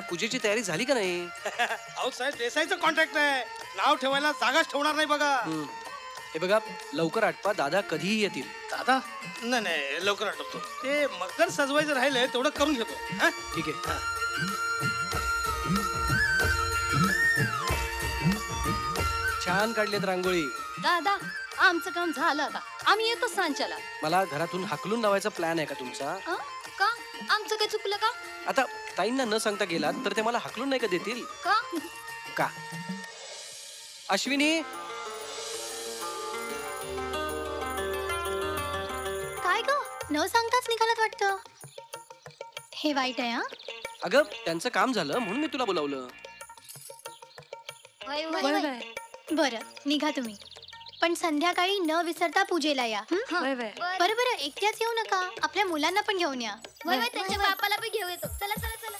काय पूजेची तयारी झाली का नाही? अहो साहेब देसाईचं कॉन्ट्रॅक्ट आहे. नाव ठेवायला जागाच ठेवणार नाही बघा. हम्म. हे बघा लवकर आटपा दादा कधीही येतील. दादा? नाही नाही लवकर आठवतो ते मगर सजवायचं राहिलंय तेवढं करून घेतो. हा? ठीक आहे. छान काढलेत रांगोळी. दादा आमचं काम झालं आता. आम्ही येतो सांच्याला. मला घरातून हाकलून लावायचा प्लॅन आहे का तुमचा? अं? आमचं काय चुकलं का? आता ताईंना न सांगता गेलात तर ते मला हाकलून नाही का देतील? का? का? अश्विनी! काय ग? न सांगताच निघालात वाटतं. हे वाईट आहे हा? अगं त्यांचं काम झालं म्हणून मी तुला बोलावलं. वय, वय, वय, वय. वय. बरं निघा तुम्ही. पण संध्याकाळी न विसरता पूजेला या. हं? बरं बरं एकट्याच येऊ नका. आपल्या मुलांना पण घेऊन या. वय, वय, त्यांच्या बापाला पण घेऊ येतो. चला चला चला.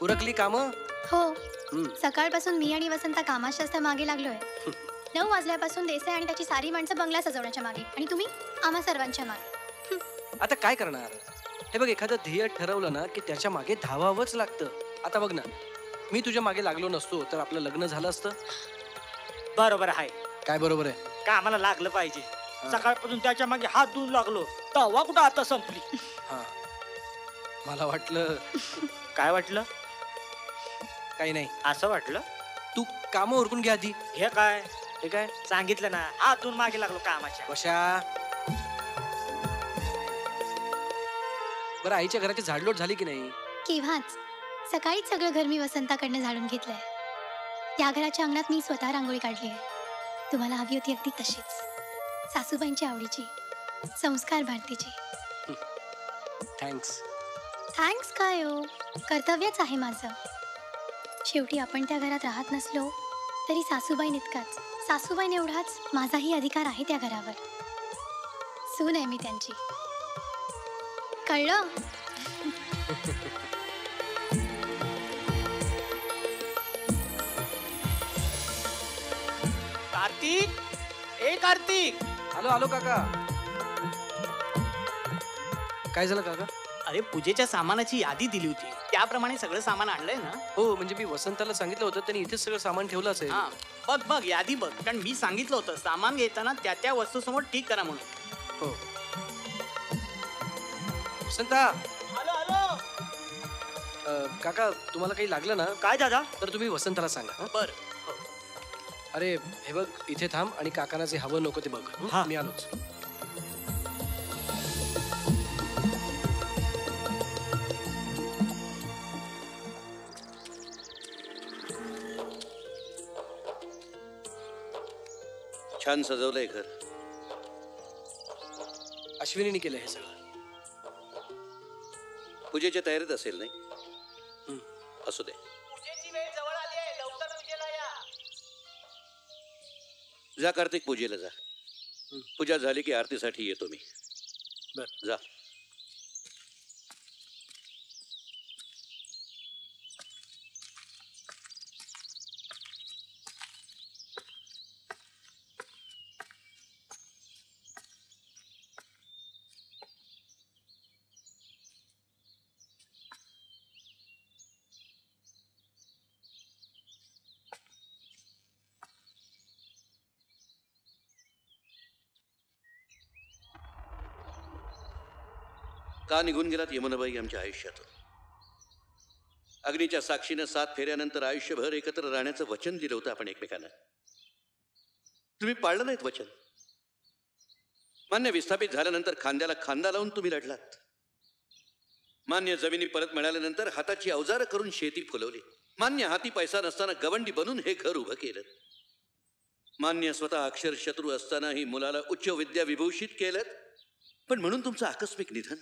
उरकली कामं? हो. हम्म. सकाळपासून मी आणि वसंता कामात जास्त मागे लागलोय. नऊ वाजल्यापासून देसाई आणि त्याची सारी माणसं बंगला सजवण्याच्या मागे. आणि तुम्ही? आम्हा सर्वांच्या मागे. आता काय करणार? हे बघ एखादं ध्येय ठरवलं ना की त्याच्यामागे धावावंच लागतं. आता बघ ना. मी तुझ्या मागे लागलो नसतो तर आपलं लग्न झालं असतं? बरोबर आहे. काय बरोबर आहे? का आम्हाला लागलं पाहिजे. सकाळपासून त्याच्यामागे हात धुवून लागलो. तवा कुठं आता संपली? हा. मला वाटलं काय वाटलं? काही नाही. असं वाटलं? तू कामं उरकून घ्या आधी. हे काय? हे काय? सांगितलं ना. हात धुवून मागे लागलो कामाच्या. कशा बरं आईच्या घराची झाडलोट झाली की नाही? केव्हाच? सकाळीच सगळं घर मी वसंताकडनं झाडून घेतलंय. त्या घराच्या अंगणात मी स्वतः रांगोळी काढली आहे. तुम्हाला हवी होती अगदी तशीच. सासूबाईंची आवडीची संस्कार भारतीची. थँक्स थँक्स काय. हो कर्तव्यच आहे माझं. शेवटी आपण त्या घरात राहत नसलो तरी सासूबाईन इतकाच सासूबाईन एवढाच माझाही अधिकार आहे त्या घरावर. सून आहे मी त्यांची. कळलं? कार्तिक? ए कार्तिक! आलो आलो काका. काय झालं काका? अरे पूजेच्या सामानाची यादी दिली होती. त्याप्रमाणे सगळं सामान आणलंय ना? हो म्हणजे मी वसंताला सांगितलं होतं त्यांनी इथेच सगळं सामान ठेवलं असेल. हा. बघ बघ यादी बघ. कारण मी सांगितलं होतं सामान घेताना त्या त्या वस्तू समोर ठीक करा म्हणून. हो. वसंता! आलो आलो अं, काका तुम्हाला काही लागलं ना? काय दादा? तर तुम्ही वसंताला सांगा हं? बर. अरे हे बघ इथे थांब आणि काकांना जे हवं नको ते बघ हं? हा. मी आलोच छान सजवलंय घर अश्विनीने केलं हे सगळं पूजेच्या तयारीत असेल नाही. असू दे जा कार्तिक पूजेला जा. पूजा झाली की आरतीसाठी येतो मी. बर. जा. का निघून गेलात यमुनाबाई आमच्या आयुष्यातून. अग्नीच्या साक्षीनं सात फेऱ्यानंतर आयुष्यभर एकत्र राहण्याचं वचन दिलं होतं आपण एकमेकांना. तुम्ही पाळलं नाहीत वचन. मान्य विस्थापित झाल्यानंतर खांद्याला खांदा लावून तुम्ही लढलात. मान्य जमिनी परत मिळाल्यानंतर हाताची अवजारं करून शेती फुलवली. मान्य हाती पैसा नसताना गवंडी बनून हे घर उभं केलं. मान्य स्वतः अक्षर शत्रू असतानाही मुलाला उच्च विद्या विभूषित केलं. पण म्हणून तुमचं आकस्मिक निधन.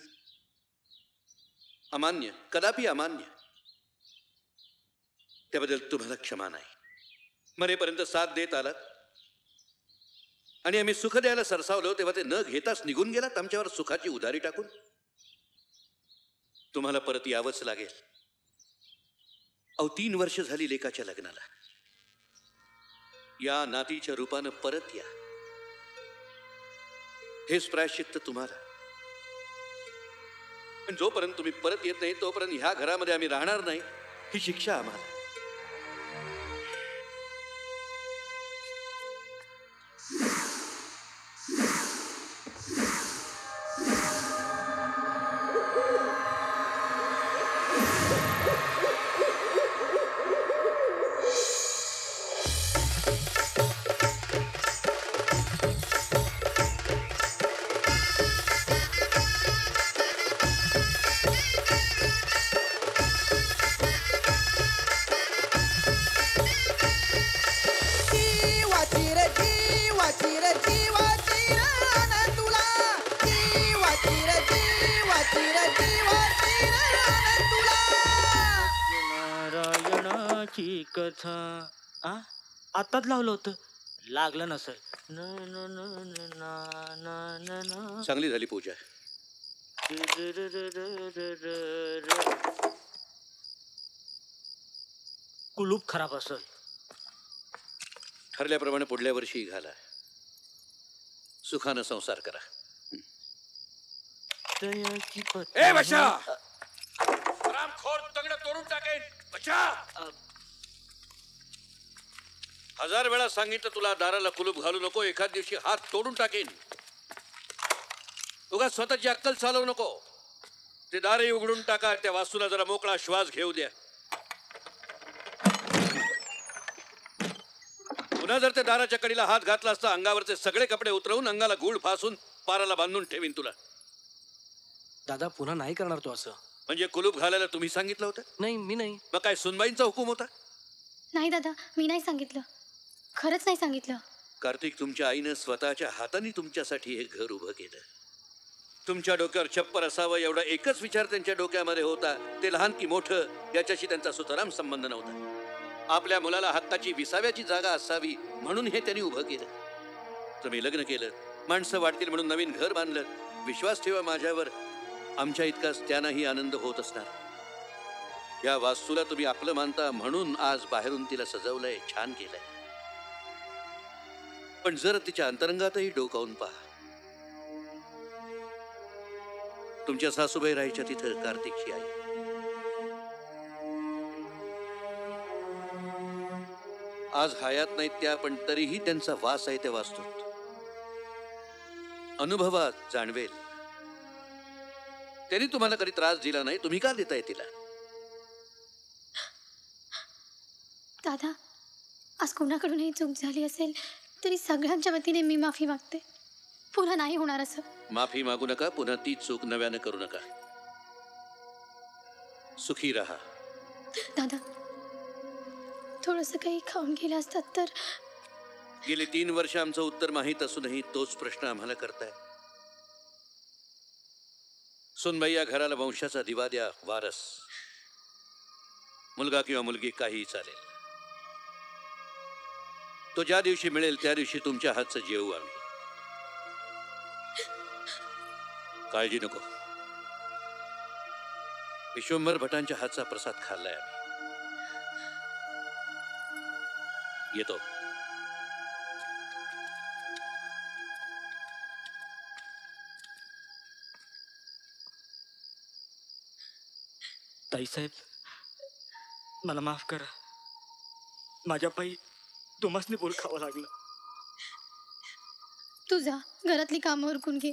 अमान्य कदापि अमान्य. त्याबद्दल तुम्हाला क्षमा नाही. मरेपर्यंत साथ देत आलात. आणि आम्ही सुख द्यायला सरसावलो तेव्हा ते न घेताच निघून गेलात आमच्यावर सुखाची उधारी टाकून. तुम्हाला परत यावंच लागेल. अहो तीन वर्ष झाली लेकाच्या लग्नाला. या नातीच्या रूपानं परत या. हेच प्रायश्चित्त तुम्हाला. पण जोपर्यंत तुम्ही परत येत नाही तोपर्यंत ह्या घरामध्ये आम्ही राहणार नाही ही शिक्षा आम्हाला. आताच लावलं होतं. लागलं नसेल. न न न न ना ना न न. चांगली झाली पूजा. र र र र र र र. कुलूप खराब असेल. ठरल्याप्रमाणे पुढल्या वर्षी घाला. सुखानं संसार करा. दयाची पत्नी. ए बच्चा! तोडून टाकेन. बच्चा! हजार वेळा सांगितलं तुला दाराला कुलूप घालू नको एखाद दिवशी हात तोडून टाकेन. उगा स्वतःची अक्कल चालवू नको. ते दारही उघडून टाका त्या वास्तूला जरा मोकळा श्वास घेऊ द्या. पुन्हा जर त्या दाराच्या कडीला हात घातला असता अंगावरचे सगळे कपडे उतरवून अंगाला गुळ फासून पाराला बांधून ठेवीन तुला. दादा पुन्हा नाही करणार तो असं. म्हणजे कुलूप घालायला तुम्ही सांगितलं होतं? नाही मी नाही. मग काय सुनबाईंचा हुकूम होता? नाही दादा मी नाही सांगितलं. खरंच नाही सांगितलं. कार्तिक तुमच्या आईनं स्वतःच्या हाताने तुमच्यासाठी हे घर उभं केलं. तुमच्या डोक्यावर छप्पर असावं एवढा एकच विचार त्यांच्या डोक्यामध्ये होता. ते लहान की मोठं याच्याशी त्यांचा सुतराम संबंध नव्हता. आपल्या मुलाला हत्ताची विसाव्याची जागा असावी म्हणून हे त्यांनी उभं केलं. तुम्ही लग्न केलं माणसं वाटतील म्हणून नवीन घर बांधलं. विश्वास ठेवा माझ्यावर आमच्या इतकाच त्यांनाही आनंद होत असणार. या वास्तूला तुम्ही आपलं मानता म्हणून आज बाहेरून तिला सजवलंय छान केलंय. पण जर तिच्या अंतरंगातही डोकावून पहा. तुमच्या सासूबाई राहायच्या तिथं कार्तिकची आई. आज हयात नाहीत त्या पण तरीही त्यांचा वास आहे त्या वास्तूत. अनुभवात जाणवेल. त्यांनी तुम्हाला कधी त्रास दिला नाही तुम्ही का देताय तिला? दादा आज कोणाकडूनही चूक झाली असेल तरी सगळ्यांच्या वतीने मी माफी मागते. पुन्हा नाही होणार असं. माफी मागू नका पुन्हा ती चूक नव्यानं करू नका. सुखी राहा. दादा थोडंसं काही खाऊन गेलं असतात तर? गेली तीन वर्ष आमचं उत्तर माहीत असूनही तोच प्रश्न आम्हाला करताय. सुनबाई या घराला वंशाचा दिवा द्या वारस. मुलगा किंवा मुलगी काहीही चालेल. तो ज्या दिवशी मिळेल त्या दिवशी तुमच्या हातचं जेवू आम्ही. काळजी नको. विश्वंभर भटांच्या हातचा प्रसाद खाल्लाय आम्ही. येतो. ताईसाहेब मला माफ करा. माझ्या पायी तुम्हासनी बोल खावं लागलं. तू जा घरातली कामं उरकून घे.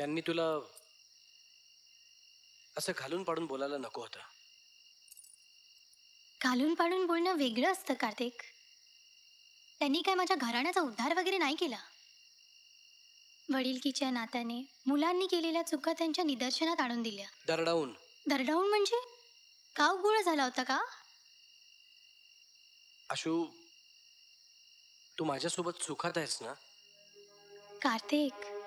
त्यांनी तुला असं घालून पाडून बोलायला नको होतं घालून पाडून बोलणं वेगळं असतं कार्तिक. त्यांनी काय माझ्या घराण्याचा उद्धार वगैरे नाही केला? वडिलकीच्या नात्याने मुलांनी केलेल्या चुका त्यांच्या निदर्शनात आणून दिल्या. दरडावून दरडावून म्हणजे? गाव गोळ झाला होता का? आशू तू माझ्यासोबत सुखात आहेस ना? कार्तिक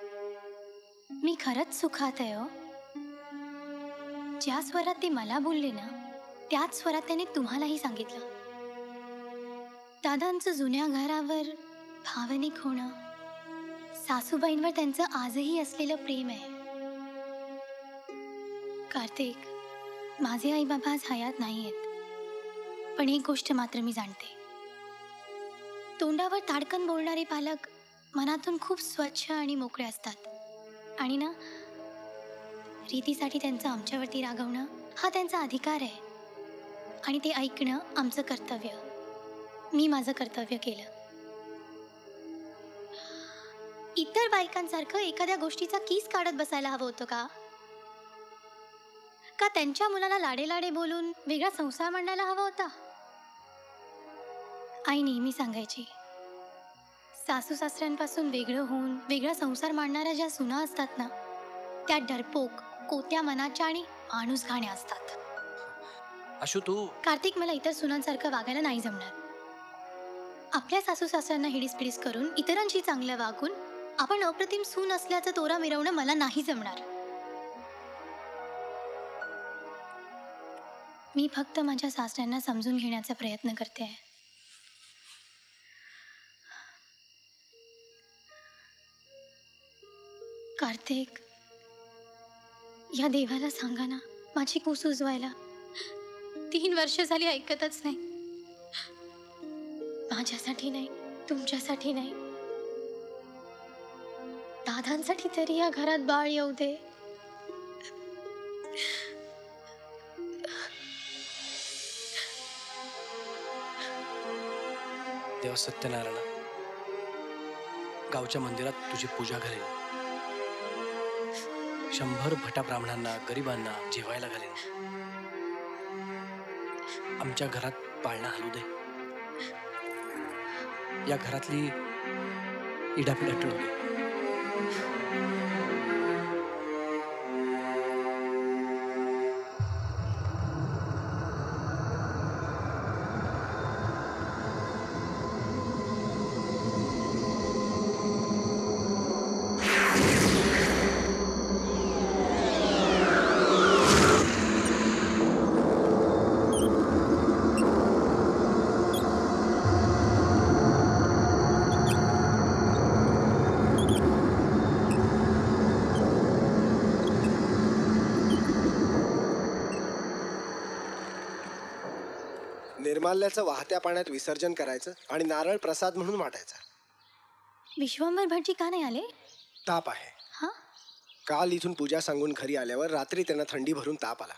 मी खरंच सुखात आहे हो. ज्या स्वरात ते मला बोलले ना त्याच स्वरात त्याने तुम्हालाही सांगितलं. दादांचं जुन्या घरावर भावनिक होणं सासूबाईंवर त्यांचं आजही असलेलं प्रेम आहे. कार्तिक माझे आई बाबा आज हयात नाही आहेत पण एक गोष्ट मात्र मी जाणते. तोंडावर ताडकन बोलणारे पालक मनातून खूप स्वच्छ आणि मोकळे असतात. आणि ना रीतीसाठी त्यांचं आमच्यावरती रागवणं हा त्यांचा अधिकार आहे. आणि ते ऐकणं आमचं कर्तव्य. मी माझं कर्तव्य केलं. इतर बायकांसारखं एखाद्या गोष्टीचा कीस काढत बसायला हवं होतं का? का त्यांच्या मुलाला लाडे लाडे बोलून वेगळा संसार मांडायला हवा होता? आई नेहमी सांगायची सासू सासऱ्यांपासून वेगळं होऊन वेगळा संसार मांडणाऱ्या ज्या सुना असतात ना त्या डरपोक कोत्या मनाच्या आणि माणूस घाण्या असतात. अशू तू कार्तिक मला इतर सुनांसारखं वागायला नाही जमणार. आपल्या सासू सासऱ्यांना हिडीस पिडीस करून इतरांशी चांगलं वागून आपण अप्रतिम सून असल्याचा तोरा मिरवणं मला नाही जमणार. मी फक्त माझ्या सासऱ्यांना समजून घेण्याचा प्रयत्न करते आहे कार्तिक या देवाला सांगा ना माझी कूस उजवायला. तीन वर्ष झाली ऐकतच नाही. माझ्यासाठी नाही तुमच्यासाठी नाही. दादांसाठी तरी या घरात बाळ येऊ दे. देव सत्यनारायण गावच्या मंदिरात तुझी पूजा घालेन. शंभर भटा ब्राह्मणांना गरिबांना जेवायला घालेन. आमच्या घरात पाळणा हलू दे. या घरातली इडापिडा टळू दे. निर्माल्याचं वाहत्या पाण्यात विसर्जन करायचं आणि नारळ प्रसाद म्हणून वाटायचा. विश्वंभर भटजी का नाही आले? ताप आहे. हा? काल इथून पूजा सांगून घरी आल्यावर रात्री त्यांना थंडी भरून ताप आला.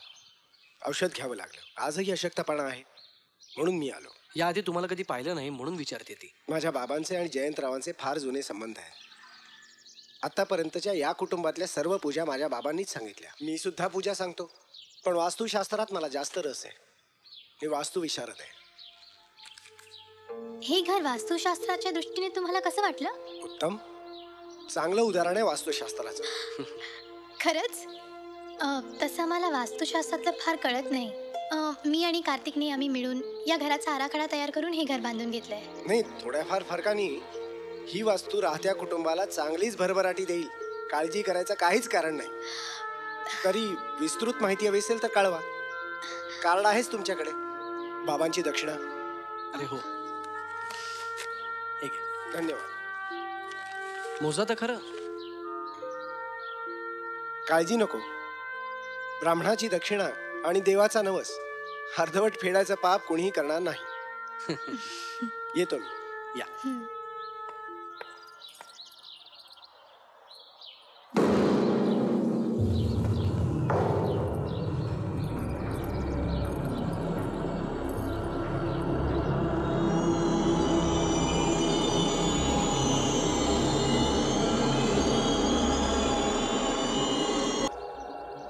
औषध घ्यावं लागलं. आजही अशक्तपणा आहे. म्हणून मी आलो. याआधी तुम्हाला कधी पाहिलं नाही म्हणून विचारते ती. माझ्या बाबांचे आणि जयंतरावांचे फार जुने संबंध आहेत. आतापर्यंतच्या या कुटुंबातल्या सर्व पूजा माझ्या बाबांनीच सांगितल्या. मी सुद्धा पूजा सांगतो. पण वास्तुशास्त्रात मला जास्त रस आहे. मी वास्तू विशारद आहे. हे घर वास्तुशास्त्राच्या दृष्टीने तुम्हाला कसं वाटलं? उत्तम. चांगलं उदाहरण आहे वास्तुशास्त्राचं. खरंच? अ, तसं मला वास्तुशास्त्रातलं फार कळत नाही. अ, मी आणि कार्तिकने आम्ही मिळून या घराचा आराखडा तयार करून हे घर बांधून घेतलंय. नाही थोड्याफार फरकाने ही वास्तू राहत्या कुटुंबाला चांगलीच भरभराटी देईल. काळजी करायचं काहीच कारण नाही. तरी विस्तृत माहिती हवी असेल तर कळवा. कार्ड आहेच तुमच्याकडे. बाबांची दक्षिणा. अरे हो. धन्यवाद. मोजा तर खरं. काळजी नको. ब्राह्मणाची दक्षिणा आणि देवाचा नवस अर्धवट फेडायचं पाप कोणीही करणार नाही. येतो मी. या.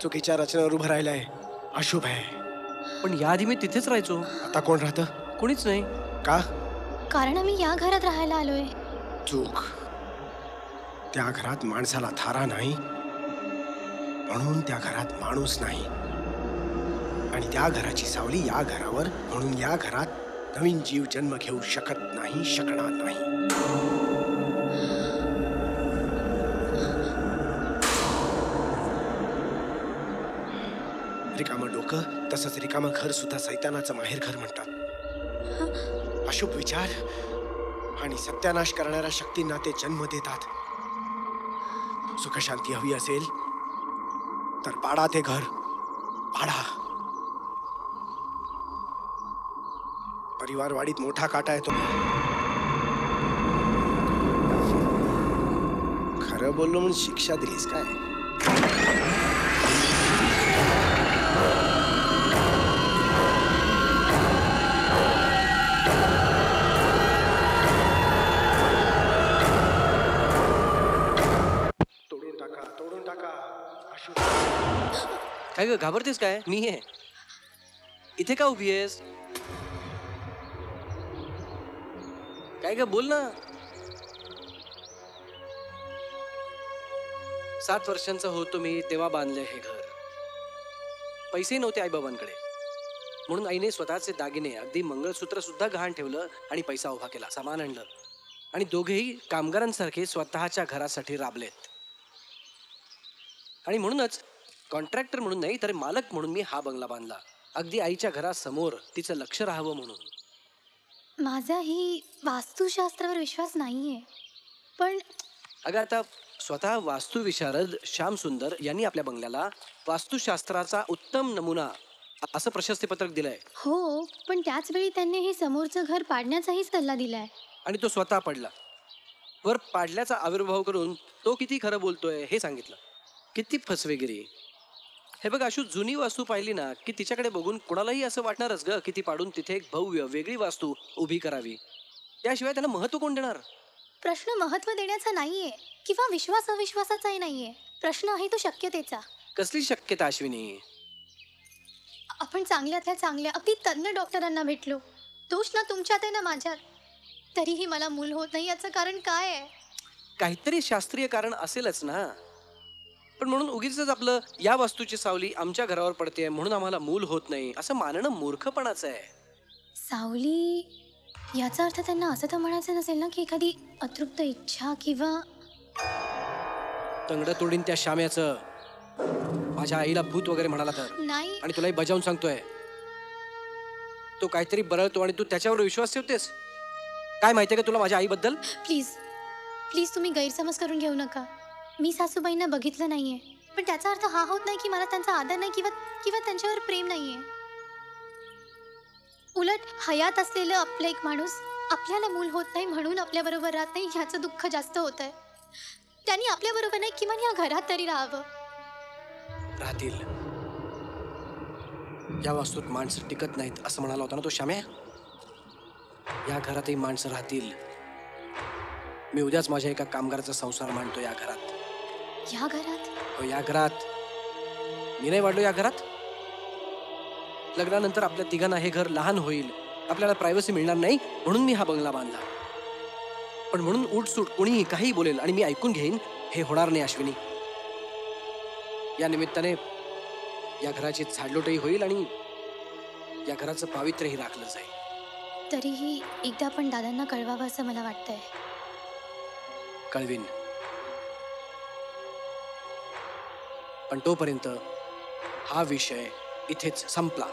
चुकीच्या रचनेवर उभं राहिलंय. अशुभ आहे. पण याआधी मी तिथेच राहायचो. आता कोण राहतं? कोणीच नाही. का? कारण आम्ही या घरात राहायला आलोय. चूक. त्या घरात माणसाला थारा नाही. म्हणून त्या घरात माणूस नाही. आणि त्या घराची सावली या घरावर म्हणून या घरात नवीन जीव जन्म घेऊ शकत नाही शकणार नाही. रिकामं डोकं तसंच रिकामं घर सुद्धा सैतानाचं माहेर घर म्हणतात. अशुभ विचार आणि सत्यानाश करणाऱ्या शक्तींना ते जन्म देतात. सुखशांती हवी असेल तर पाडा ते घर. पाडा. परिवारवाडीत मोठा काटा येतो. खरं बोललो म्हणून शिक्षा दिलीस काय? काय ग घाबरतेस काय? मी आहे. इथे का उभी आहेस? काय ग बोल ना. सात वर्षांचा होतो मी तेव्हा बांधले हे घर. पैसे नव्हते आईबाबांकडे. म्हणून आईने स्वतःचे दागिने अगदी मंगळसूत्र सुद्धा गहाण ठेवलं आणि पैसा उभा केला सामान आणलं. आणि दोघेही कामगारांसारखे स्वतःच्या घरासाठी राबलेत. आणि म्हणूनच कॉन्ट्रॅक्टर म्हणून नाही तर मालक म्हणून मी हा बंगला बांधला. अगदी आईच्या घरासमोर तिचं लक्ष राहावं म्हणून. माझाही वास्तुशास्त्रावर विश्वास नाहीये. पण अगं आता स्वतः वास्तुविशारद श्याम सुंदर यांनी आपल्या बंगल्याला वास्तुशास्त्राचा उत्तम नमुना असं प्रशस्तीपत्रक दिलंय. हो पण त्याच वेळी त्यांनी हे समोरचं घर पाडण्याचाही सल्ला दिलाय. आणि तो स्वतः पडला. वर पाडल्याचा आविर्भाव करून तो किती खरं बोलतोय हे सांगितलं. किती फसवेगिरी. हे बघ अशू जुनी वास्तू पाहिली ना की तिच्याकडे बघून कोणालाही असं वाटणारच ग की ती पाडून तिथे एक भव्य वेगळी वास्तू उभी करावी. त्याशिवाय त्याला महत्त्व कोण देणार? प्रश्न महत्त्व देण्याचा नाहीये किंवा विश्वास अविश्वासाचाही नाहीये. प्रश्न आहे तो शक्यतेचा. कसली शक्यता अश्विनी? आपण चांगल्यातल्या चांगल्या अगदी तज्ञ डॉक्टरांना भेटलो. दोष ना तुमच्यात आहे ना माझ्यात. तरीही मला मूल होत नाही याचं कारण काय आहे? काहीतरी शास्त्रीय कारण असेलच ना. पण म्हणून उगीच आपलं या वास्तूची सावली आमच्या घरावर पडते म्हणून आम्हाला मूल होत नाही. असं मानणं मूर्खपणाचं आहे. सावली याचा अर्थ त्यांना असं तर म्हणायचं नसेल ना की एखादी अतृप्त इच्छा किंवा तंगड तोडीन त्या शाम्याचं माझ्या आईला भूत वगैरे म्हणाला तर. नाही. आणि तुलाही बजावून सांगतोय. तो काहीतरी बरळतो आणि तू त्याच्यावर विश्वास ठेवतेस? काय माहितीये का तुला माझ्या आईबद्दल? प्लीज प्लीज तुम्ही गैरसमज करून घेऊ नका. मी सासूबाईंना बघितलं नाहीये. पण त्याचा अर्थ हा होत नाही की मला त्यांचा आदर नाही किंवा किंवा त्यांच्यावर प्रेम नाहीये. उलट हयात असलेलं आपलं एक माणूस आपल्याला मूल होत नाही म्हणून आपल्याबरोबर राहत नाही ह्याचं दुःख जास्त होत आहे त्यांनी आपल्याबरोबर नाही किमान या घरात तरी राहावं. राहतील. या वास्तूत माणसं टिकत नाहीत असं म्हणाला होता ना तो श्याम्या? या घरातही माणसं राहतील. मी उद्याच माझ्या एका कामगाराचा संसार मांडतो या घरात. या घरात हो या घरात मी नाही वाढलो या घरात लग्नानंतर आपल्या तिघांना हे घर लहान होईल. आपल्याला प्रायव्हसी मिळणार नाही म्हणून मी हा बंगला बांधला. पण म्हणून उठसूट कोणीही काही बोलेल आणि मी ऐकून घेईन हे होणार नाही अश्विनी. या निमित्ताने या घराची झाडलोटही होईल आणि या घराचं पावित्र्यही राखलं जाईल. तरीही एकदा पण दादांना कळवावं असं मला वाटतंय. कळवीन. पण तोपर्यंत हा विषय इथेच संपला.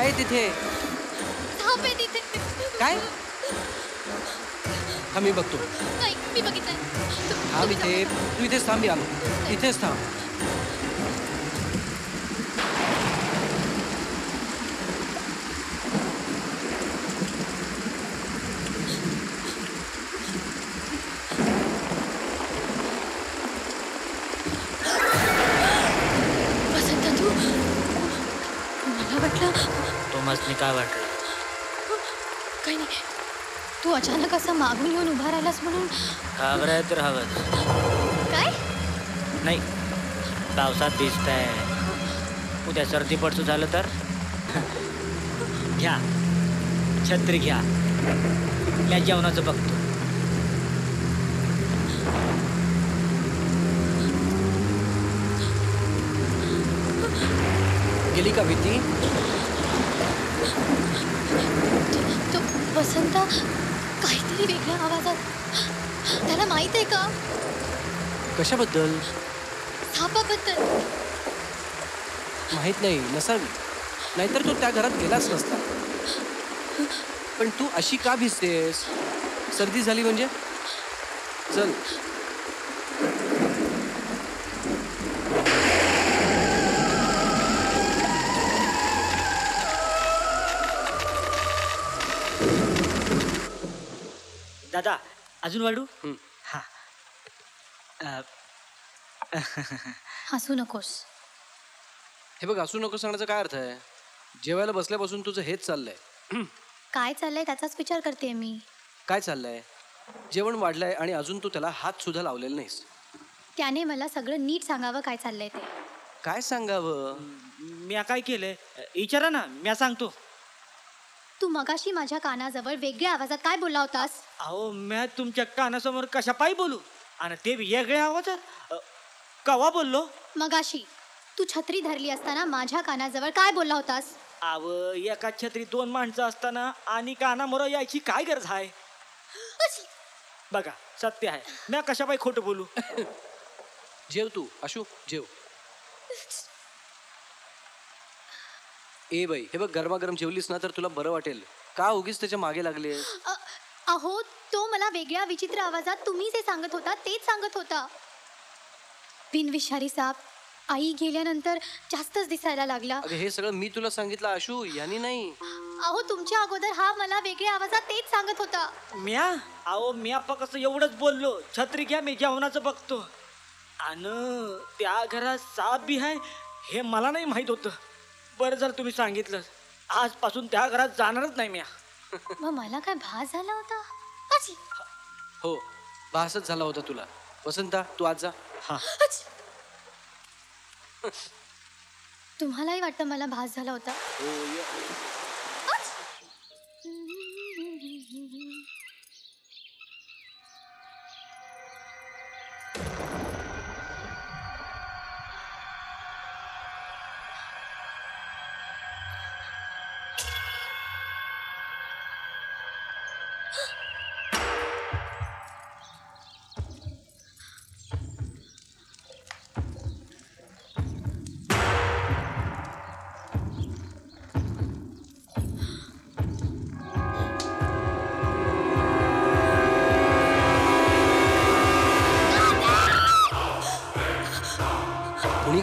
आहे तिथे? साप आहे तिथे. काय? हा मी बघतो. नाही मी इथे. तू इथेच थांब या इथेच थांब. वाटलं? तोमसनी काय वाटलं? काही नाही. तू अचानक असं मागून येऊन उभा राहिलास म्हणून? घाबराय तर हवंच काय? नाही पावसात भिजताय उद्या सर्दी पडसू झालं तर? घ्या. छत्री घ्या. या जेवणाचं बघतो? गेली का भीती? तो वसंत काहीतरी वेगळ्या आवाजात. त्याला माहीत आहे का? कशाबद्दल? सापाबद्दल. माहीत नाही नसावी. नाहीतर तो त्या घरात गेलाच नसता. पण तू अशी का भिजतेस? सर्दी झाली म्हणजे? चल. दादा अजून वाढू? हं. हा हसू नकोस. हे बघ असू नको सांगण्याचा काय अर्थ आहे? जेवायला बसल्यापासून तुझं हेच चाललंय. काय चाललंय त्याचाच विचार करते मी. काय चाललंय? जेवण वाढलंय आणि अजून तू त्याला हात सुद्धा लावलेला नाहीस. त्याने मला सगळं नीट सांगावं काय चाललंय ते. काय सांगावं? म्या काय केलंय? विचारा ना म्या सांगतो. तू मगाशी माझ्या कानाजवळ वेगळ्या आवाजात काय बोलला होतास? अहो म्या तुमच्या कानासमोर कशा पायी बोलू? आणि ते वेगळ्या आवाजात? अ, कवा बोललो? मगाशी. तू छत्री धरली असताना माझ्या कानाजवळ काय बोलला होतास? अव एका छत्री दोन माणसं असताना आणि कानामोर यायची काय गरज आहे बघा सत्य आहे म्या कशा पायी खोटं बोलू? जेव तू अशू जेव. ए बाई हे बघ गरमागरम जेवलीस ना तर तुला बरं वाटेल. का उगीच त्याच्यामागे लागले अ, अहो तो मला वेगळ्या विचित्र आवाजात तुम्ही जे सांगत होता तेच सांगत होता. बिनविषारी साप आई गेल्यानंतर जास्तच दिसायला लागला. अगं हे सगळं मी तुला सांगितलं आशू यांनी नाही. अहो तुमच्या अगोदर हा मला वेगळ्या आवाजात तेच सांगत होता. म्या? अहो म्या कसं एवढंच बोललो. छत्री घ्या मी जेवणाचं बघतो. आणि त्या घरात साप बी आहे हे मला नाही माहीत होतं. बरं झालं तुम्ही सांगितलं. आजपासून त्या घरात जाणारच नाही म्या. मग मला काय भास झाला होता? हो भासच झाला होता तुला. वसंता तू आज जा. हा. तुम्हालाही वाटतं मला भास झाला होता? हो ये.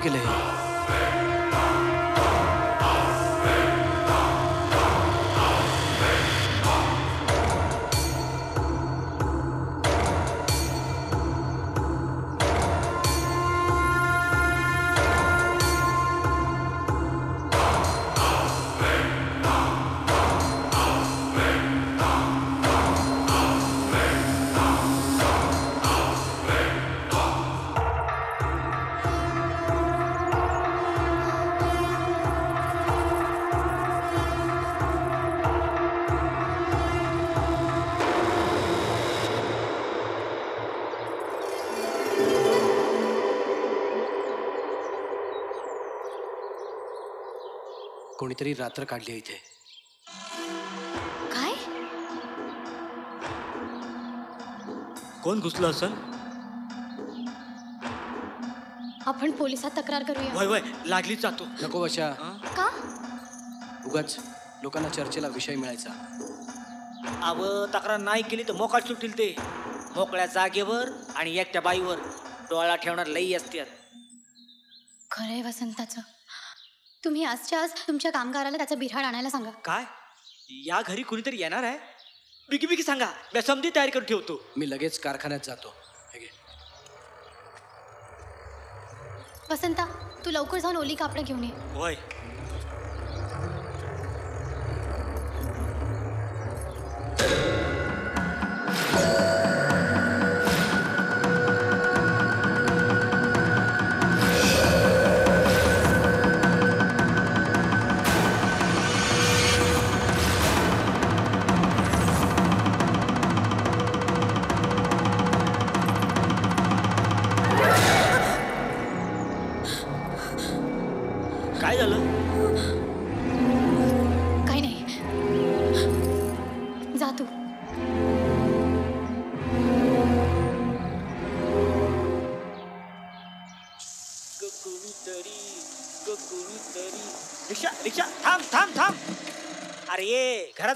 केलं कोणीतरी रात्र काढली आहे इथे. काय? कोण घुसलं असेल आपण पोलिसात तक्रार करूया. वय वय लागलीच जातो. नको बशा का? उगाच लोकांना चर्चेला विषय मिळायचा. अव तक्रार नाही केली तर मोकाट सुटतील ते. मोकळ्या जागेवर आणि एकट्या बाईवर. डोळा ठेवणार लई असतात खरंय वसंताचं. तुम्ही आजच्या आज तुमच्या कामगाराला त्याचा बिऱ्हाड आणायला सांगा. काय? या घरी कुणीतरी येणार आहे? बिकी बिकी सांगा. मी समधी तयारी करून ठेवतो. मी लगेच कारखान्यात जातो. हे घे. वसंता तू लवकर जाऊन ओली कापडं घेऊन ये. होय.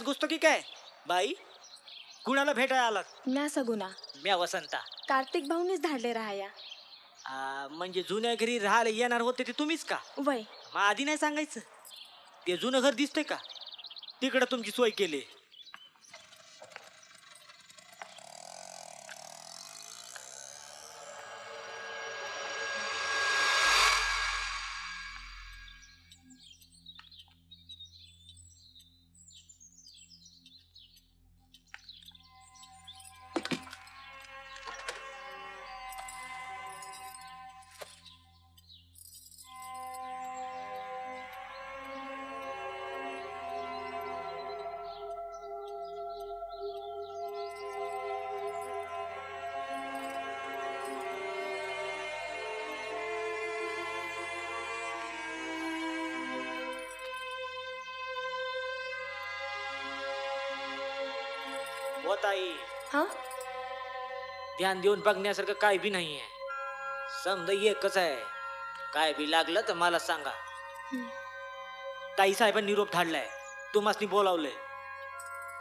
घरात घुसतो की काय? बाई कुणाला भेटायला आलात? म्या सगुना. म्या वसंता. कार्तिक भाऊनीच धाडले राहाया आ, म्हणजे जुन्या घरी राहायला येणार होते ते तुम्हीच का? वय. मग आधी नाही सांगायचं? ते जुनं घर दिसतंय का? तिकडं तुमची सोय केली. हो ताई हा? ध्यान देऊन बघण्यासारखं काय बी नाहीये समजा एकच आहे. काय बी लागलं तर मला सांगा. ताई साहेबांनी निरोप धाडलाय. तुम्हाला बोलावलंय.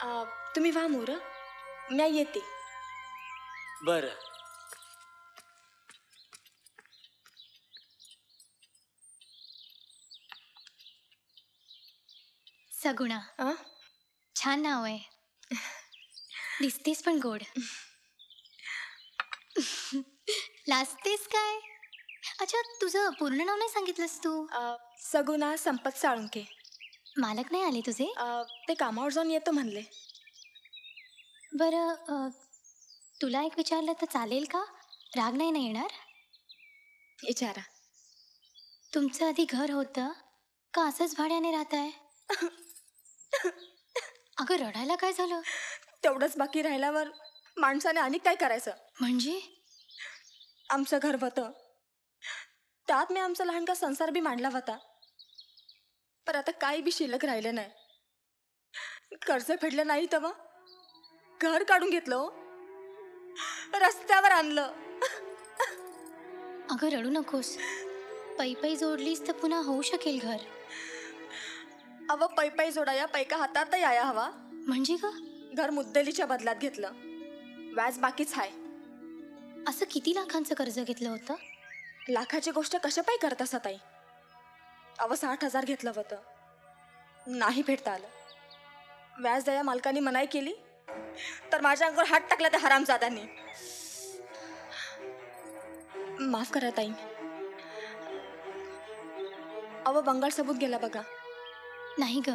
आ, तुम्ही वा मोर. म्या येते. बर. सगुणा. आ? छान नाव आहे. दिसतेस पण गोड. लाजतेस काय? अच्छा तुझं पूर्ण नाव नाही सांगितलंस तू? सगुना संपत साळुंके मालक नाही आले तुझे? आ, ते कामावर जाऊन येतो म्हणले. बरं अ, तुला एक विचारलं तर चालेल का? राग नाही ना येणार? विचारा. तुमचं आधी घर होतं का असंच भाड्याने राहत आहे अगं रडायला काय झालं? तेवढंच बाकी राहिल्यावर माणसाने आणि काय करायचं? म्हणजे? आमचं घर होतं त्यात मी आमचा लहानका संसार बी मांडला होता पण आता काही बी शिल्लक राहिलं नाही. कर्ज फेडलं नाही तेव्हा घर काढून घेतलं हो. रस्त्यावर आणलं. अगं रडू नकोस. पै पै जोडलीस तर पुन्हा होऊ शकेल घर. अव पै पै जोडाया पैका हातात याया हवा. म्हणजे ग? घर मुद्दलीच्या बदल्यात घेतलं. व्याज बाकीच आहे असं किती लाखांचं कर्ज घेतलं होतं? लाखाची गोष्ट कशा पाय करता सताई अव साठ हजार घेतलं होतं. नाही भेटता आलं. व्याज द्या मालकाने मनाई केली तर माझ्या अंगावर हात टाकला त्या हरामजादांनी. माफ करा ताई. अव बंगाल सबूत गेला बघा. नाही ग.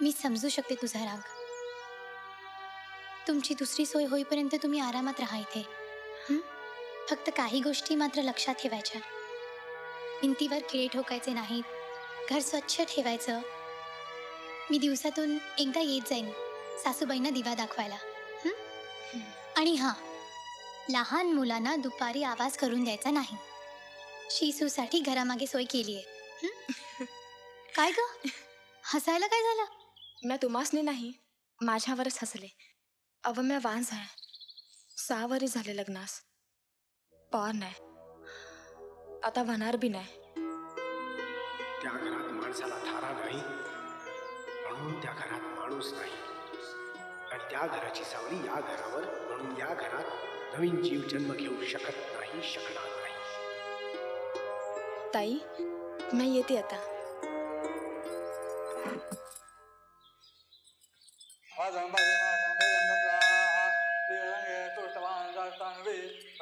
मी समजू शकते तुझा राग. तुमची दुसरी सोय होईपर्यंत तुम्ही आरामात राहा इथे. फक्त काही गोष्टी मात्र लक्षात ठेवायच्या. भिंतीवर किडे ठोकायचे नाहीत. घर स्वच्छ ठेवायचं. मी दिवसातून एकदा येत जाईन सासूबाईंना दिवा दाखवायला. आणि हां लहान मुलांना दुपारी आवाज करून द्यायचा नाही. शिसूसाठी घरामागे सोय केली आहे काय ग? हसायला काय झालं? मी तुम्हासने नाही. माझ्यावरच हसले. अव म्या वांज आहे. सहा वरी झाले लग्नास. पॉर नाही. आता होणार बी नाही. त्या घरात माणसाला थारा नाही म्हणून त्या घरात माणूस नाही. आणि त्या घराची सावली या घरावर म्हणून या घरात नवीन जीव जन्म घेऊ शकत नाही शकणार नाही. ताई मी येते आता.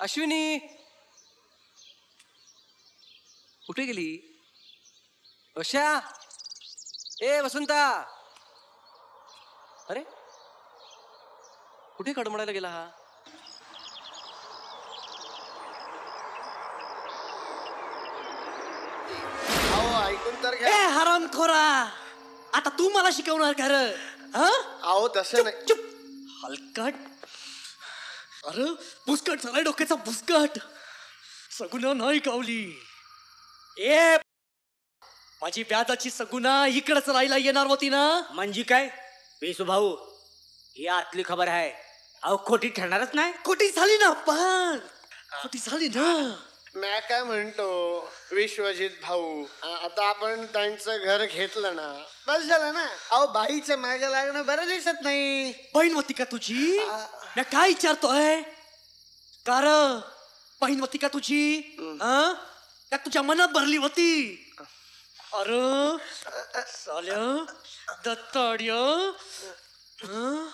अश्विनी. कुठे गेली? अशा. ए वसंता. अरे. कुठे कडमडायला गेला हा? अहो ऐकून तर ए घ्या हरामखोरा आता तू मला शिकवणार का रे हा? अहो तसं नाही. चुप. हलकट. अरे बुसकट झालाय डोक्याचा बुसकट सगुना नाही कावली. ए माझी व्याजाची सगुना इकडच राहायला येणार होती ना? म्हणजे काय? पेसू भाऊ ही आतली खबर आहे. अहो खोटी ठरणारच नाही. खोटी झाली ना पण. खोटी झाली ना. मी काय म्हणतो विश्वजित भाऊ आ- आता आपण त्यांचं घर घेतलं ना. बस झालं ना. अहो बाईचं मागे लागणं बरं दिसत नाही. बहीण होती का तुझी? मी काय विचारतोय कार बहीण होती का तुझी हं? का तुझ्या मनात भरली होती अरे साल्या दत्ताड्य हं?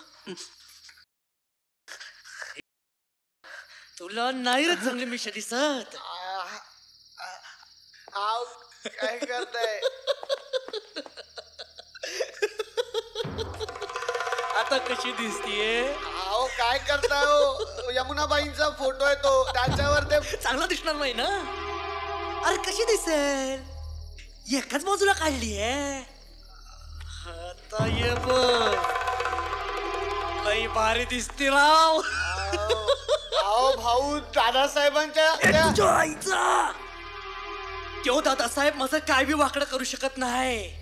तुला नाही रे चांगली मिशा दिसत अहो काय करताय आता कशी दिसतीये काय करताय हो? यमुनाबाईंचा फोटो आहे तो. त्याच्यावर ते चांगला दिसणार नाही ना? अरे कशी दिसेल? एकाच बाजूला काढली आहे. आता ये बघ. लई भारी दिसते राव. अहो भाऊ दादासाहेबांच्या त्या- तुझ्या आईचा! त्यो दादासाहेब माझं काय बी वाकडं करू शकत नाही.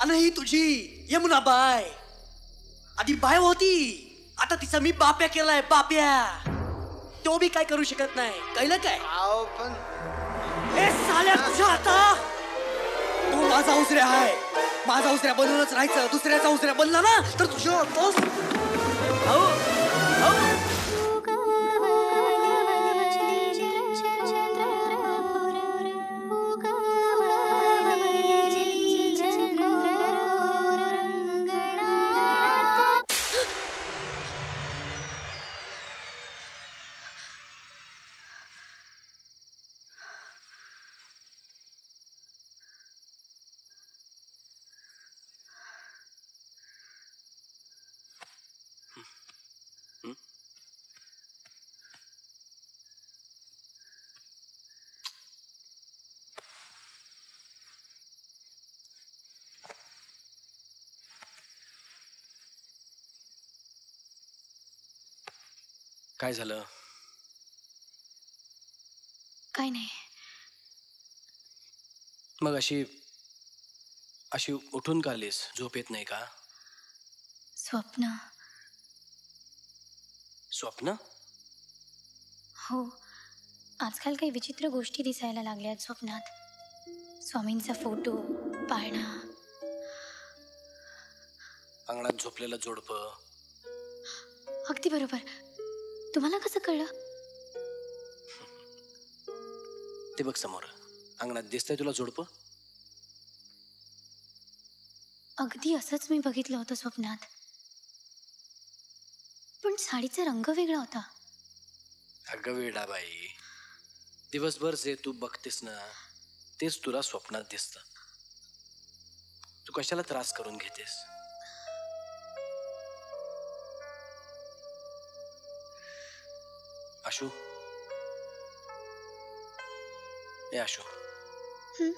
आणि ही तुझी यमुनाबाई. आधी बाय होती. आता तिचा मी बाप्या केलाय बाप्या. तो बी काय करू शकत नाही. कळलं काय? पण ए साल्या तुझ्या आता तू माझा उसऱ्या आहे माझा उसऱ्या बनूनच राहायचं. दुसऱ्याचा उसऱ्या बनला ना तर तुझ्या तोच अहो. काय झालं? काय नाही. मग अशी अशी उठून का आलीस? झोप येत नाही का? स्वप्न. स्वप्न? हो. आजकाल काही विचित्र गोष्टी दिसायला लागल्यात स्वप्नात. स्वामींचा फोटो पाळणा. अंगणात झोपलेलं जोडपं. अगदी बरोबर. तुम्हाला कसं कळलं? ते बघ समोर. अंगणात दिसतंय तुला जोडपं अगदी असंच मी बघितलं होतं स्वप्नात. पण साडीचा रंग वेगळा होता. अगं वेडाबाई दिवसभर जे तू बघतेस ना तेच तुला स्वप्नात दिसतं. तू कशाला त्रास करून घेतेस? आशू ए आशू हं?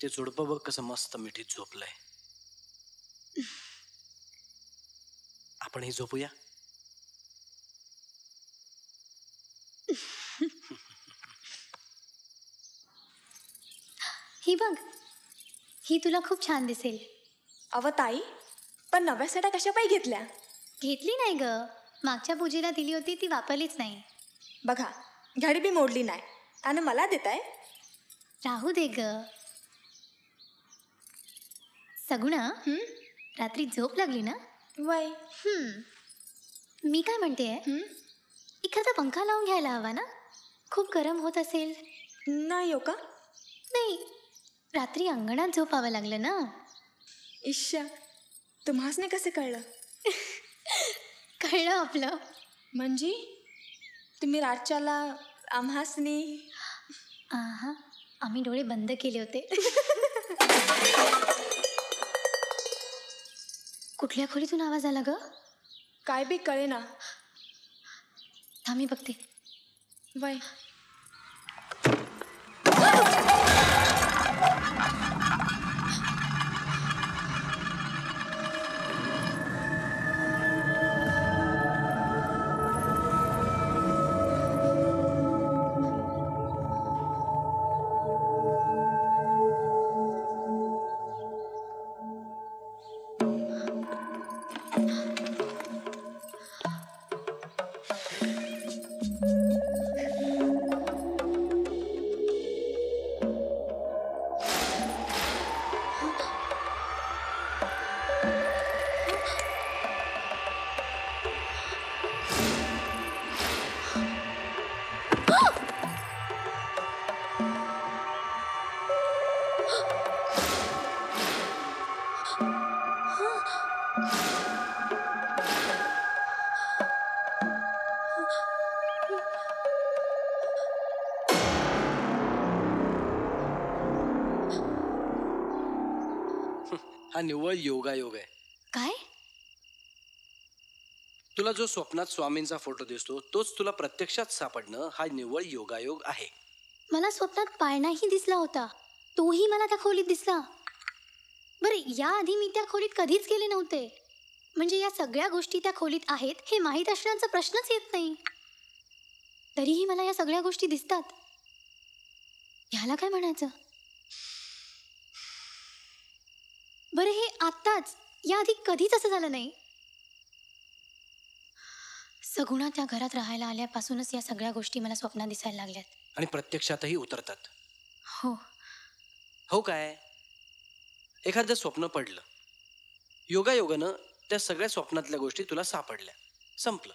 ते जोडपं बघ कसं मस्त मिठीत झोपलंय. आपणही झोपूया? ही बघ. ही तुला खूप छान दिसेल. अव ताई पण नव्या साड्या कशा पायी घेतल्या? घेतली नाही ग. मागच्या पूजेला दिली होती ती वापरलीच नाही. बघा घडी बी मोडली नाही. आणि मला देताय? राहू दे ग. सगुणा रात्री झोप लागली ना? वय. मी काय म्हणते एखादा पंखा लावून घ्यायला हवा ना? खूप गरम होत असेल. नाही हो का? नाही. रात्री अंगणात झोपावं लागलं ना? इश्या तुम्हासने कसे कळलं? कळलं आपलं? म्हणजे? तुम्ही रातच्याला आम्हासनी आहा आम्ही डोळे बंद केले होते. कुठल्या खोलीतून आवाज आला ग? काय बी कळे ना थांबी बघते. वय. निव्वळ योगायोग आहे. काय? तुला जो स्वप्नात स्वामींचा फोटो दिसतो तोच तुला प्रत्यक्षात सापडणं हा निव्वळ योगायोग आहे. मला स्वप्नात पाळणाही दिसला होता. तोही मला त्या खोलीत दिसला. बरं याआधी मी त्या खोलीत कधीच गेले नव्हते. म्हणजे या सगळ्या गोष्टी त्या खोलीत आहेत हे माहीत असण्याचा प्रश्नच येत नाही. तरीही मला या सगळ्या गोष्टी दिसतात. ह्याला काय म्हणायचं? बरं हे आत्ताच. याआधी कधीच असं झालं नाही. सगुणा त्या घरात राहायला आल्यापासूनच या सगळ्या गोष्टी मला स्वप्नात दिसायला लागल्यात. आणि प्रत्यक्षातही उतरतात. हो. हो काय? एखादं स्वप्न पडलं. योगायोगानं त्या सगळ्या स्वप्नातल्या गोष्टी तुला सापडल्या. संपलं.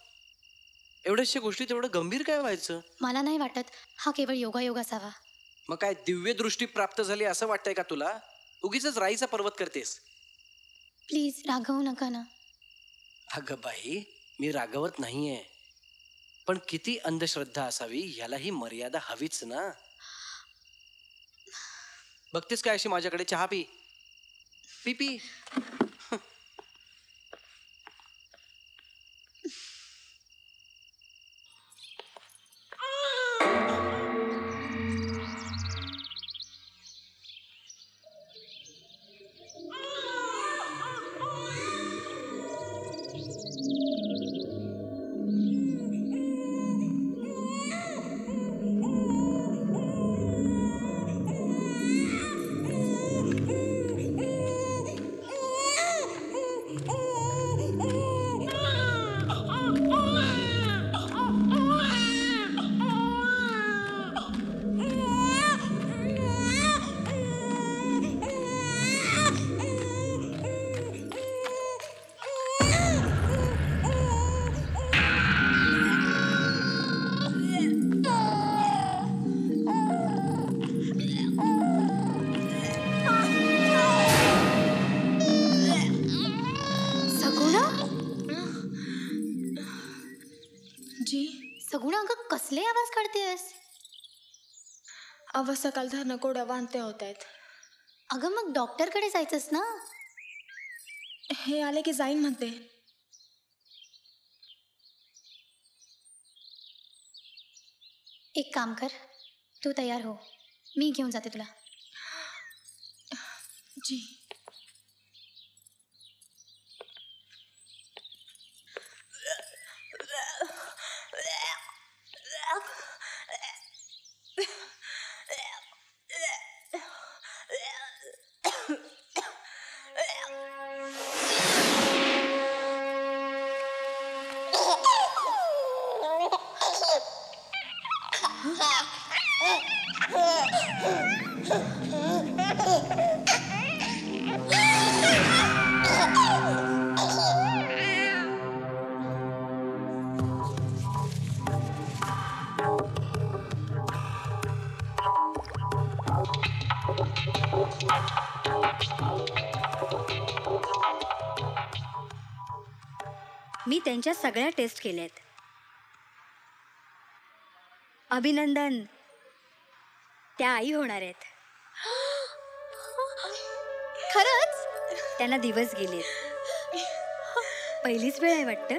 एवढ्याशा गोष्टी तेवढं गंभीर काय व्हायचं? मला नाही वाटत हा केवळ योगायोग असावा. मग काय दिव्य दृष्टी प्राप्त झाली असं वाटतंय का तुला? उगीच राईचा पर्वत करतेस. प्लीज रागवू नका ना. अगं बाई मी रागवत नाहीये. पण किती अंधश्रद्धा असावी ह्यालाही मर्यादा हवीच ना. बघतेस काय अशी माझ्याकडे चहा पी? P P. अव सकाळ धरणं कोड्या बांधते होत आहेत अगं मग डॉक्टरकडे जायचंस ना? हे आले की जाईन म्हणते. एक काम कर तू तयार हो. मी घेऊन जाते तुला. जी. त्यांच्या सगळ्या टेस्ट केल्यात. अभिनंदन. त्या आई होणार आहेत. खरंच? त्यांना दिवस गेलेत. पहिलीच वेळ आहे वाटतं?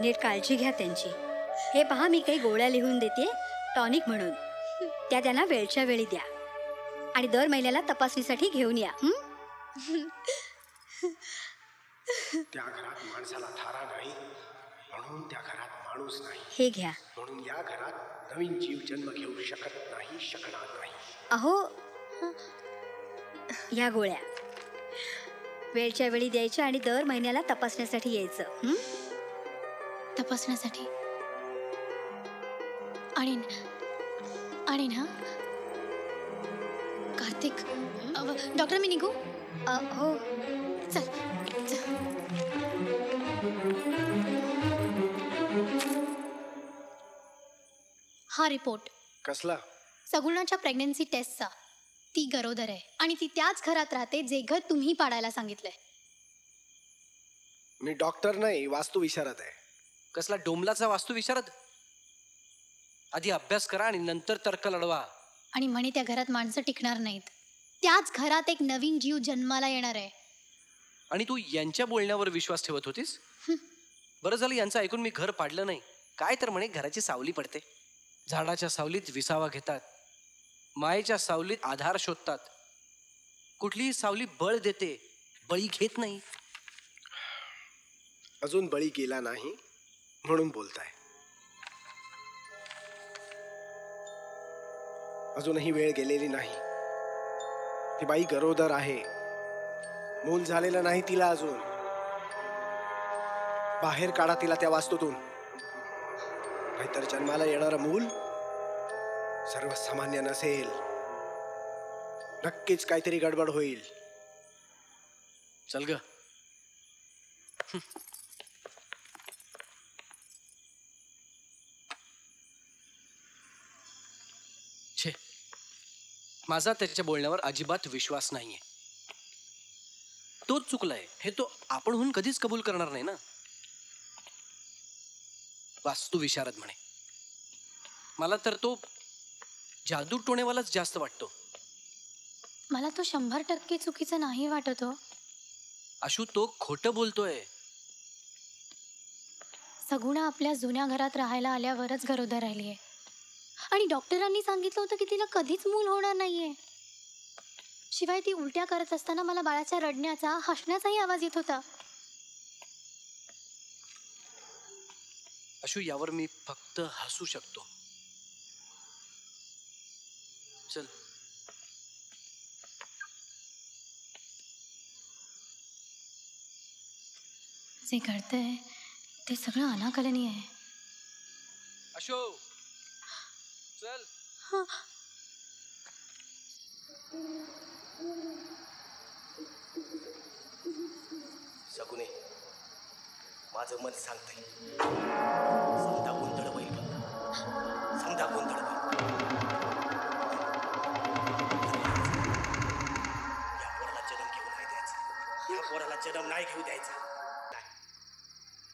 नीट काळजी घ्या त्यांची. हे पहा मी काही गोळ्या लिहून देते टॉनिक म्हणून. त्या त्यांना वेळच्या वेळी द्या. आणि दर महिन्याला तपासणीसाठी घेऊन या हे घ्या. म्हणून या घरात नवीन जीव जन्म घेऊ शकत नाही शकणार नाही. अहो या गोळ्या. वेळच्या वेळी द्यायच्या आणि दर महिन्याला तपासण्यासाठी यायचं हं? तपासण्यासाठी? आणीन आणीन हा कार्तिक अव, डॉक्टर मी निघू? अ, हो. चल. हा रिपोर्ट. कसला? सगुणाच्या प्रेग्नन्सी टेस्टचा ती गरोदर आहे आणि ती त्याच घरात राहते जे घर तुम्ही पाडायला सांगितलंय. मी डॉक्टर नाही वास्तू विशारद आहे. कसला डोंबलाचा वास्तू विचारत? आधी अभ्यास करा आणि नंतर तर्क लढवा. आणि म्हणे त्या घरात माणसं टिकणार नाहीत. त्याच घरात एक नवीन जीव जन्माला येणार आहे. आणि तू यांच्या बोलण्यावर विश्वास ठेवत होतीस? बरं झालं यांचं ऐकून मी घर पाडलं नाही. काय तर म्हणे घराची सावली पडते. झाडाच्या सावलीत विसावा घेतात. मायेच्या सावलीत आधार शोधतात. कुठलीही सावली बळ देते बळी घेत नाही. अजून बळी गेला नाही म्हणून बोलताय. अजूनही वेळ गेलेली नाही. ती बाई गरोदर आहे. मूल झालेलं नाही तिला अजून. बाहेर काढा तिला त्या वास्तूतून. नाहीतर जन्माला येणारं मूल सर्वसामान्य नसेल. नक्कीच काहीतरी गडबड होईल. चल ग. छे. माझा त्याच्या बोलण्यावर अजिबात विश्वास नाहीये. तोच चुकलाय हे तो आपणहून कधीच कबूल करणार नाही ना? वास्तू विशारद म्हणे. मला तर तो जादू टोणेवालाच जास्त वाटतो. मला तो शंभर टक्के चुकीचं नाही वाटत हो. अशू तो खोटं बोलतोय. सगुणा आपल्या जुन्या घरात राहायला आल्यावरच गरोदर राहिली आहे आणि डॉक्टरांनी सांगितलं होतं की तिला कधीच मूल होणार नाहीये. शिवाय ती उलट्या करत असताना मला बाळाच्या रडण्याचा हसण्याचाही आवाज येत होता. अशू यावर मी फक्त हसू शकतो. चल. जे घडतंय ते सगळं अनाकलनीय आहे. अशो. चल. सगुने माझं मन सांगतंय. समजा गोंधळ होईल बघ. समजा गोंधळ होईल. या पोराला जन्म घेऊ नाही द्यायचा. या पोराला जन्म नाही घेऊ द्यायचा. नाही.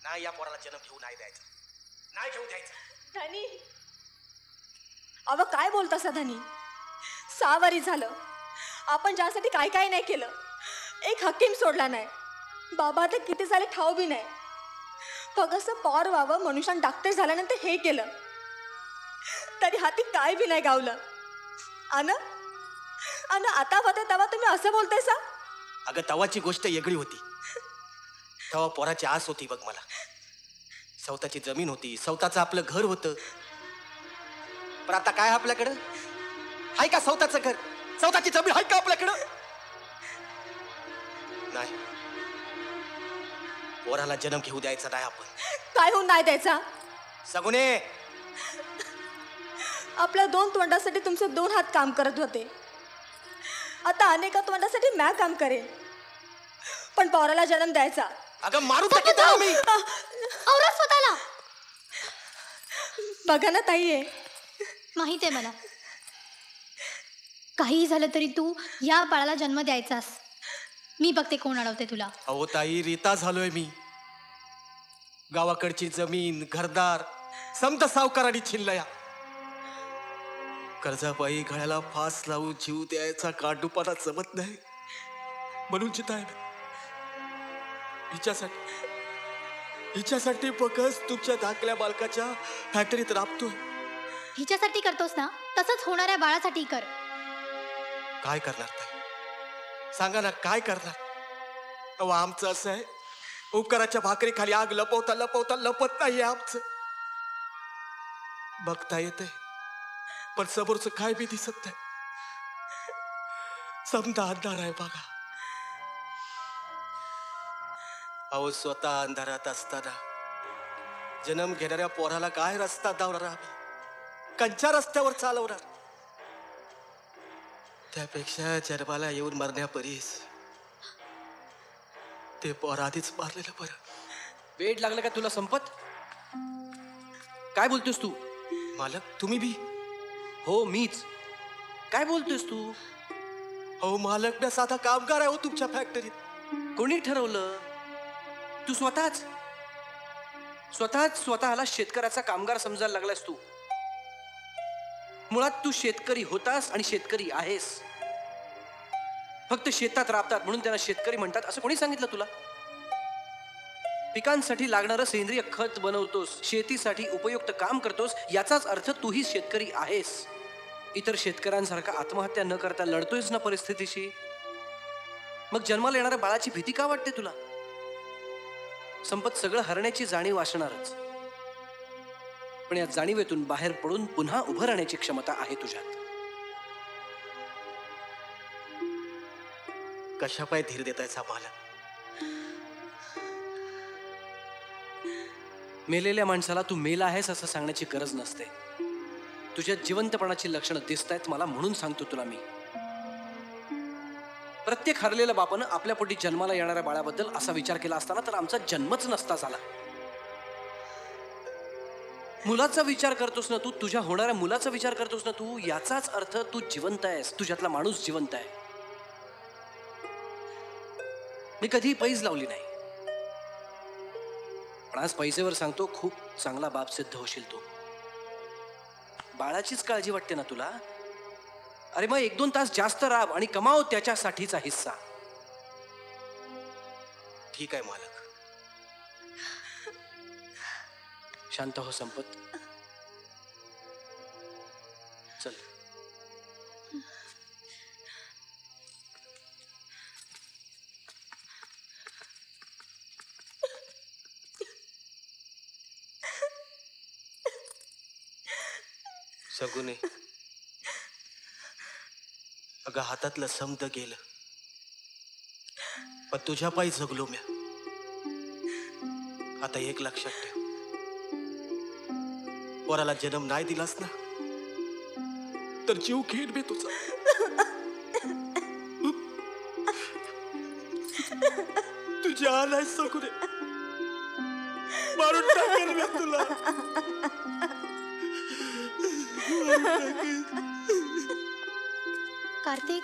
नाही या पोराला जन्म घेऊ नाही द्यायचा. नाही घेऊ द्यायचा. धनी. अव काय बोलतासा धनी? सावारी झालं. आपण ज्यासाठी काय काय नाही केलं एक हकीम सोडला नाही. बाबा आता किती झाले ठाव बी नाही. फक्त पॉर व्हावं मनुष्यान डॉक्टर झाल्यानंतर हे केलं. तरी हाती काय बी नाही गावलं. अन आणि आता होते तेव्हा तुम्ही असं बोलताय सा? अगं तवाची गोष्ट वेगळी होती. तेव्हा पोराची आस होती बघ मला. सवताची जमीन होती. सवताचं आपलं घर होतं. पण आता काय आपल्याकडं? हाय का सवताचं घर? सवताची जमीन आहे का आपल्याकडं? नाही. पोराला जन्म घेऊ द्यायचा नाही आपण. काय होऊन नाही द्यायचा? सगुने आपल्या दोन तोंडासाठी तुमचे दोन हात काम करत होते. आता अनेका तोंडासाठी मॅ काम करेन. पण पौराला जन्म द्यायचा. अगं मारू औरा स्वतःला? बघा ना ताई आहे माहीत आहे मला. काहीही झालं तरी तू या बाळाला जन्म द्यायचास. मी बघते कोण अडवते तुला. अहो ताई रीता झालोय मी. गावाकडची जमीन घरदार समत सावकाराने छिल्लया कर्जापायी गळ्याला फास लावून जीव द्यायचा कांडूपाना जमत नाही. म्हणून चिता आहे हिच्यासाठी हिच्यासाठी बघच तुमच्या धाकल्या बालकाच्या फॅक्टरीत राबतोय. हिच्यासाठी करतोस ना? तसंच होणाऱ्या बाळासाठी कर. काय करणार ताई? सांगा ना काय करणार? अहो आमचं असं आहे. उपकाराच्या भाकरी खाली आग लपवता लपवता लपत नाही आमचं. बघता येते पण समोरचं काय बी दिसत नाही. समजा अंधार आहे बघा. अहो स्वतः अंधारात असताना जन्म घेणाऱ्या पोराला काय रस्ता दावणार आम्ही? कंच्या रस्त्यावर चालवणार? त्यापेक्षा जन्माला येऊन मरण्यापरीस. ते पोर आधीच मारलेलं बरं. वेट लागलं का तुला संपत? काय बोलतोस तू? मालक तुम्ही बी? हो मीच. काय बोलतोस तू? अहो मालक मी साधा कामगार आहे हो तुमच्या फॅक्टरीत कोणी ठरवलं? तू स्वतःच? स्वतःच स्वतःला शेतकऱ्याचा कामगार समजायला लागलास तू. मुळात तू शेतकरी होतास आणि शेतकरी आहेस. फक्त शेतात राबतात म्हणून त्यांना शेतकरी म्हणतात असं कोणी सांगितलं तुला? पिकांसाठी लागणारं सेंद्रिय खत बनवतोस शेतीसाठी उपयुक्त काम करतोस याचाच अर्थ तूही शेतकरी आहेस. इतर शेतकऱ्यांसारखा आत्महत्या न करता लढतोयस ना परिस्थितीशी? मग जन्माला येणाऱ्या बाळाची भीती का वाटते तुला? संपत सगळं हरण्याची जाणीव असणारच. पण या जाणीवेतून बाहेर पडून पुन्हा उभं राहण्याची क्षमता आहे तुझ्यात. कशा पाय धीर देतायचा मालक मेलेल्या माणसाला तू मेला आहेस असं सांगण्याची गरज नसते. तुझ्या जिवंतपणाची लक्षणं दिसत आहेत मला म्हणून सांगतो तुला मी. प्रत्येक हरलेल्या बापानं आपल्या पोटी जन्माला येणाऱ्या बाळाबद्दल असा विचार केला असताना तर आमचा जन्मच नसता झाला. मुलाचा विचार करतोस ना तू तुझ्या होणाऱ्या मुलाचा विचार करतोस ना तू याचाच अर्थ तू जिवंत आहेस. तुझ्यातला माणूस जिवंत आहे. मी कधी पैज लावली नाही. पण आज पैसेवर सांगतो खूप चांगला बाप सिद्ध होशील तू. बाळाचीच काळजी वाटते ना तुला? अरे मग एक दोन तास जास्त राब आणि कमाव त्याच्यासाठीचा हिस्सा. ठीक आहे मालक. शांत हो संपत. चल. सगुने. अगं हातातलं समत गेलं. पण तुझ्या पायी जगलो म्या. आता एक लक्षात ठेव. पोराला जन्म नाही दिलास ना? तर जीव घेईन मी तुझा. आलाय सगुने मारून टाकेल मी तुला. कार्तिक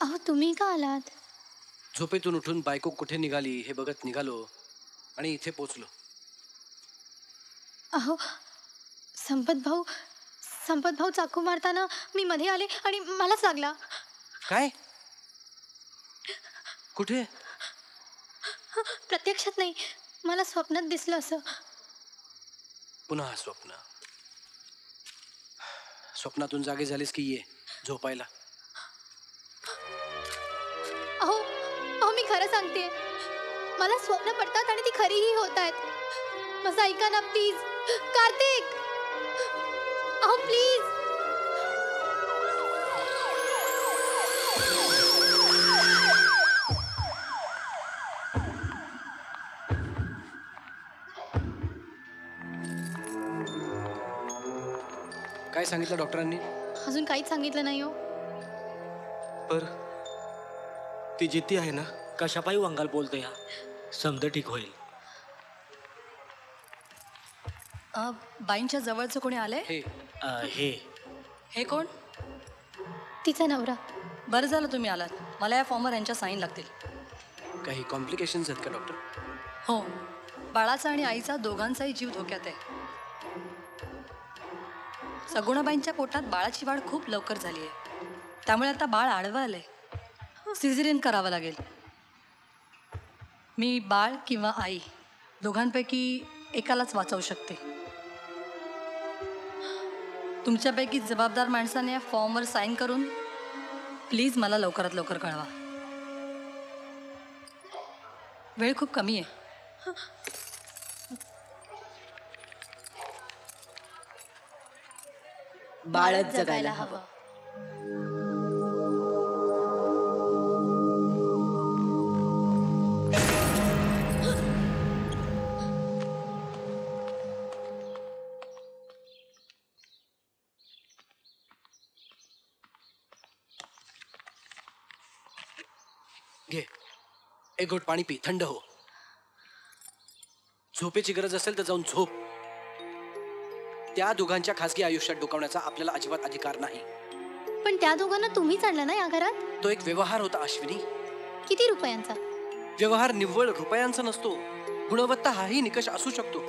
अहो तुम्ही का आलात? झोपेतून उठून बायको कुठे निघाली हे बघत निघालो आणि इथे पोचलो. अहो संपत भाऊ संपत भाऊ चाकू मारताना मी मध्ये आले आणि मलाच लागला. काय? कुठे? प्रत्यक्षात नाही मला स्वप्नात दिसलं असं. पुन्हा स्वप्न. स्वप्नातून जागे झालीस की ये झोपायला. अहो अहो मी खरं सांगते. मला स्वप्न पडतात आणि ती खरीही होत आहेत. माझं ऐका ना प्लीज. कार्तिक! अहो प्लीज काय सांगितलं डॉक्टरांनी? अजून काहीच सांगितलं नाही हो. पर ती जिद्दी आहे ना? कशापायी वंगाल बोलतो या समजा ठीक होईल. बाईंच्या जवळचं कोणी आलंय? हे अ, हे. हे कोण? तिचा नवरा. बरं झालं तुम्ही आलात. मला या फॉर्मवर यांच्या साईन लागतील. काही कॉम्प्लिकेशन्स आहेत का डॉक्टर हो. बाळाचा आणि आईचा दोघांचाही जीव धोक्यात आहे. सगुणाबाईंच्या पोटात बाळाची वाढ खूप लवकर झाली आहे त्यामुळे आता बाळ आडवं आलंय. सिझेरियन करावं लागेल. मी बाळ किंवा आई दोघांपैकी एकालाच वाचवू शकते. तुमच्यापैकी जबाबदार माणसाने या फॉर्मवर साईन करून प्लीज मला लवकरात लवकर कळवा. वेळ खूप कमी आहे. बाळच जगायला हवं. एक घोट पाणी पी थंड हो. झोपेची गरज असेल तर जाऊन झोप. त्या दोघांच्या खासगी आयुष्यात डोकावण्याचा आपल्याला अजिबात अधिकार नाही. पण त्या दोघांना तुम्हीच आणलं ना या घरात? तो एक व्यवहार होता अश्विनी. किती रुपयांचा? व्यवहार निव्वळ रुपयांचा नसतो. गुणवत्ता हाही निकष असू शकतो.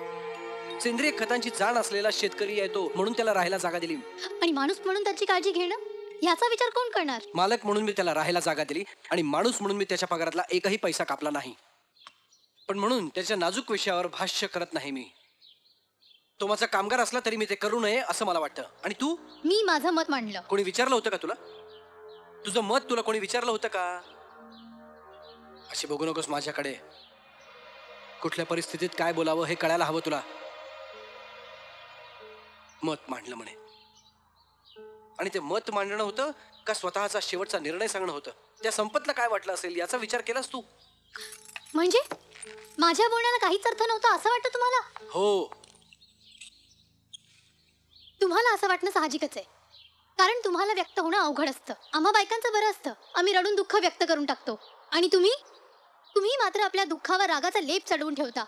सेंद्रिय खतांची जाण असलेला शेतकरी आहे तो म्हणून त्याला राहायला जागा दिली. आणि माणूस म्हणून त्याची काळजी घेणं? याचा विचार कोण करणार? मालक म्हणून मी त्याला राहायला जागा दिली आणि माणूस म्हणून मी त्याच्या पगारातला एकही पैसा कापला नाही. पण म्हणून त्याच्या नाजूक विषयावर भाष्य करत नाही मी. तो माझा कामगार असला तरी मी ते करू नये असं मला वाटतं. आणि तू? मी माझं मत मांडलं. कोणी विचारलं होतं का तुला? तुझं मत तुला कोणी विचारलं होतं का? अशी बघू नकोस माझ्याकडे. कुठल्या परिस्थितीत काय बोलावं हे कळायला हवं तुला. मत मांडलं म्हणे. आणि ते मत मांडणं होतं का स्वतःचा शेवटचा निर्णय सांगणं होतं? त्या संपतला काय वाटलं असेल याचा विचार केलास तू? म्हणजे? माझ्या बोलण्याला काहीच अर्थ नव्हता असं वाटतं तुम्हाला? हो. तुम्हाला असं वाटणं साहजिकच आहे. कारण तुम्हाला व्यक्त होणं अवघड असतं. आम्हा बायकांचं बरं असतं. आम्ही रडून दुःख व्यक्त करून टाकतो. आणि तुम्ही? तुम्ही मात्र आपल्या दुःखावर रागाचा लेप चढवून ठेवता.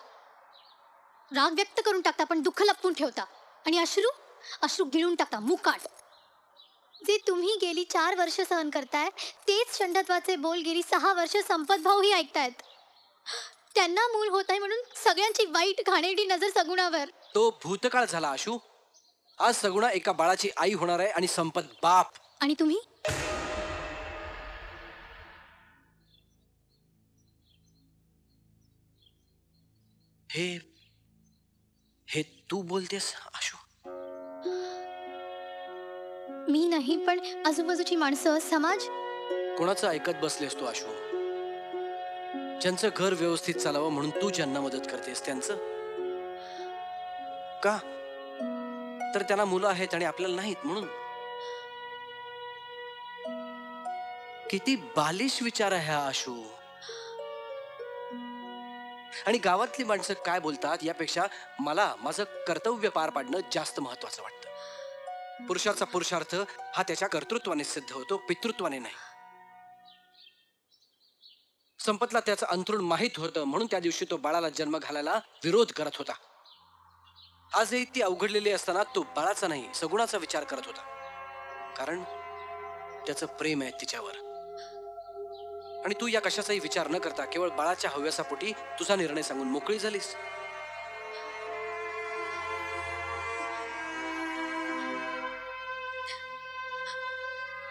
राग व्यक्त करून टाकता पण दुःख लपवून ठेवता. आणि अश्रू? अश्रू गिळून टाकता मुकाट. जे तुम्ही गेली चार वर्ष सहन करताय तेच षंडत्वाचे बोल गेली सहा वर्ष संपत भाऊही ऐकतायत. त्यांना मूल होत आहे म्हणून सगळ्यांची वाईट घाणेरडी नजर सगुणावर. तो भूतकाळ झाला आशू. आज सगुणा एका बाळाची आई होणार आहे आणि संपत बाप. आणि तुम्ही? हे हे तू बोलतेस आशू? मी नाही पण आजूबाजूची माणसं समाज? कोणाचं ऐकत बसलेस तू अश्व ज्यांचं घर व्यवस्थित चालावं म्हणून तू ज्यांना मदत करतेस त्यांचं? का? तर त्यांना मुलं आहेत आणि आपल्याला नाहीत म्हणून? किती बालिश विचार आहे हा आशू. आणि गावातली माणसं काय बोलतात यापेक्षा मला माझं कर्तव्य पार पाडणं जास्त महत्वाचं वाटतं. पुरुषाचा पुरुषार्थ हा त्याच्या कर्तृत्वाने सिद्ध होतो पितृत्वाने नाही. संपतला त्याचं अंतरुण माहीत होतं म्हणून त्या दिवशी तो बाळाला जन्म घालायला विरोध करत होता. आजही ती अवघडलेली असताना तो बाळाचा नाही सगुणाचा विचार करत होता. कारण त्याचं प्रेम आहे तिच्यावर. आणि तू या कशाचाही विचार न करता केवळ बाळाच्या हव्यासापोटी तुझा निर्णय सांगून मोकळी झालीस.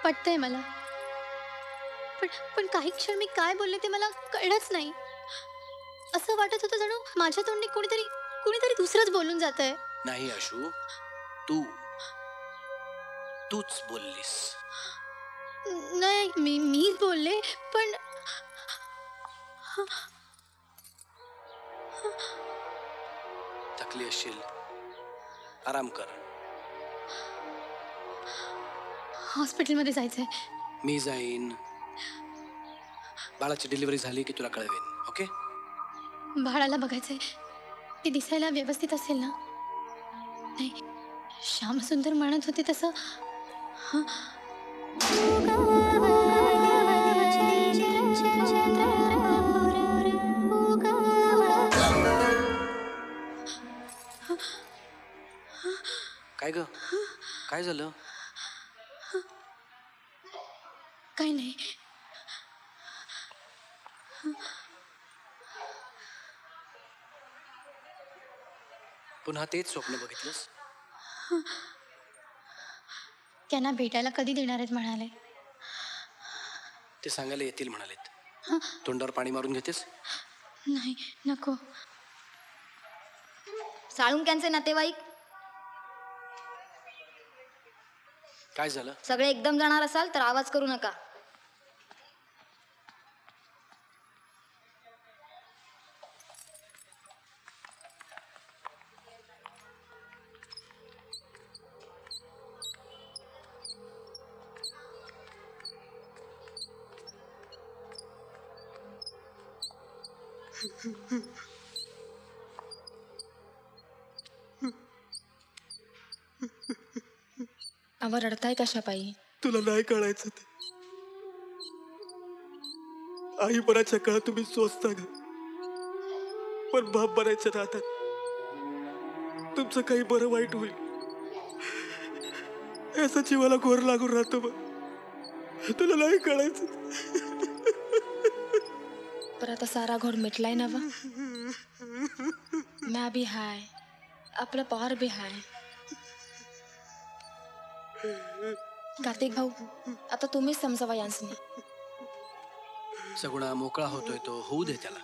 पटतंय मला. पण पण काही क्षण मी काय बोलले ते मला कळलंच नाही. असं वाटत होतं जणू माझ्या तोंडी कुणीतरी कुणीतरी दुसरंच बोलून जात आहे नाही अशू तू तूच बोललीस. नाही मी मीच बोलले पण थकली असशील. आराम कर. हॉस्पिटलमध्ये जायचंय मी जाईन. बाळाची डिलिव्हरी झाली की तुला कळवेन ओके? बाळाला बघायचंय. ती दिसायला व्यवस्थित असेल ना? नाही श्यामसुंदर म्हणत होते तसं. हं. काय ग? काय झालं? काही नाही. पुन्हा तेच स्वप्न बघितलंस? त्यांना भेटायला कधी देणार आहेत म्हणाले. ते सांगायला येतील म्हणालेत. तोंडावर पाणी मारून घेतेस? नाही नको. साळुंक्यांचे नातेवाईक? काय झालं? सगळे एकदम जाणार असाल तर आवाज करू नका. आवा रडताय कशा पायी तुला नाही कळायचं ते. आई बराच्या काळात तुम्ही स्वस्त घ्या पण बाप बनायचं राहतात. तुमचं काही बरं वाईट होईल. याचा जीवाला घोर लागून राहतो मग तुला नाही कळायचं आता सारा घोर मिटलाय ना वा? म्या बी हाय. आपलं पॉर बी हाय. कार्तिक भाऊ आता तुम्हीच समजावा यांसनी. सगुणा मोकळा होतोय तो होऊ दे त्याला.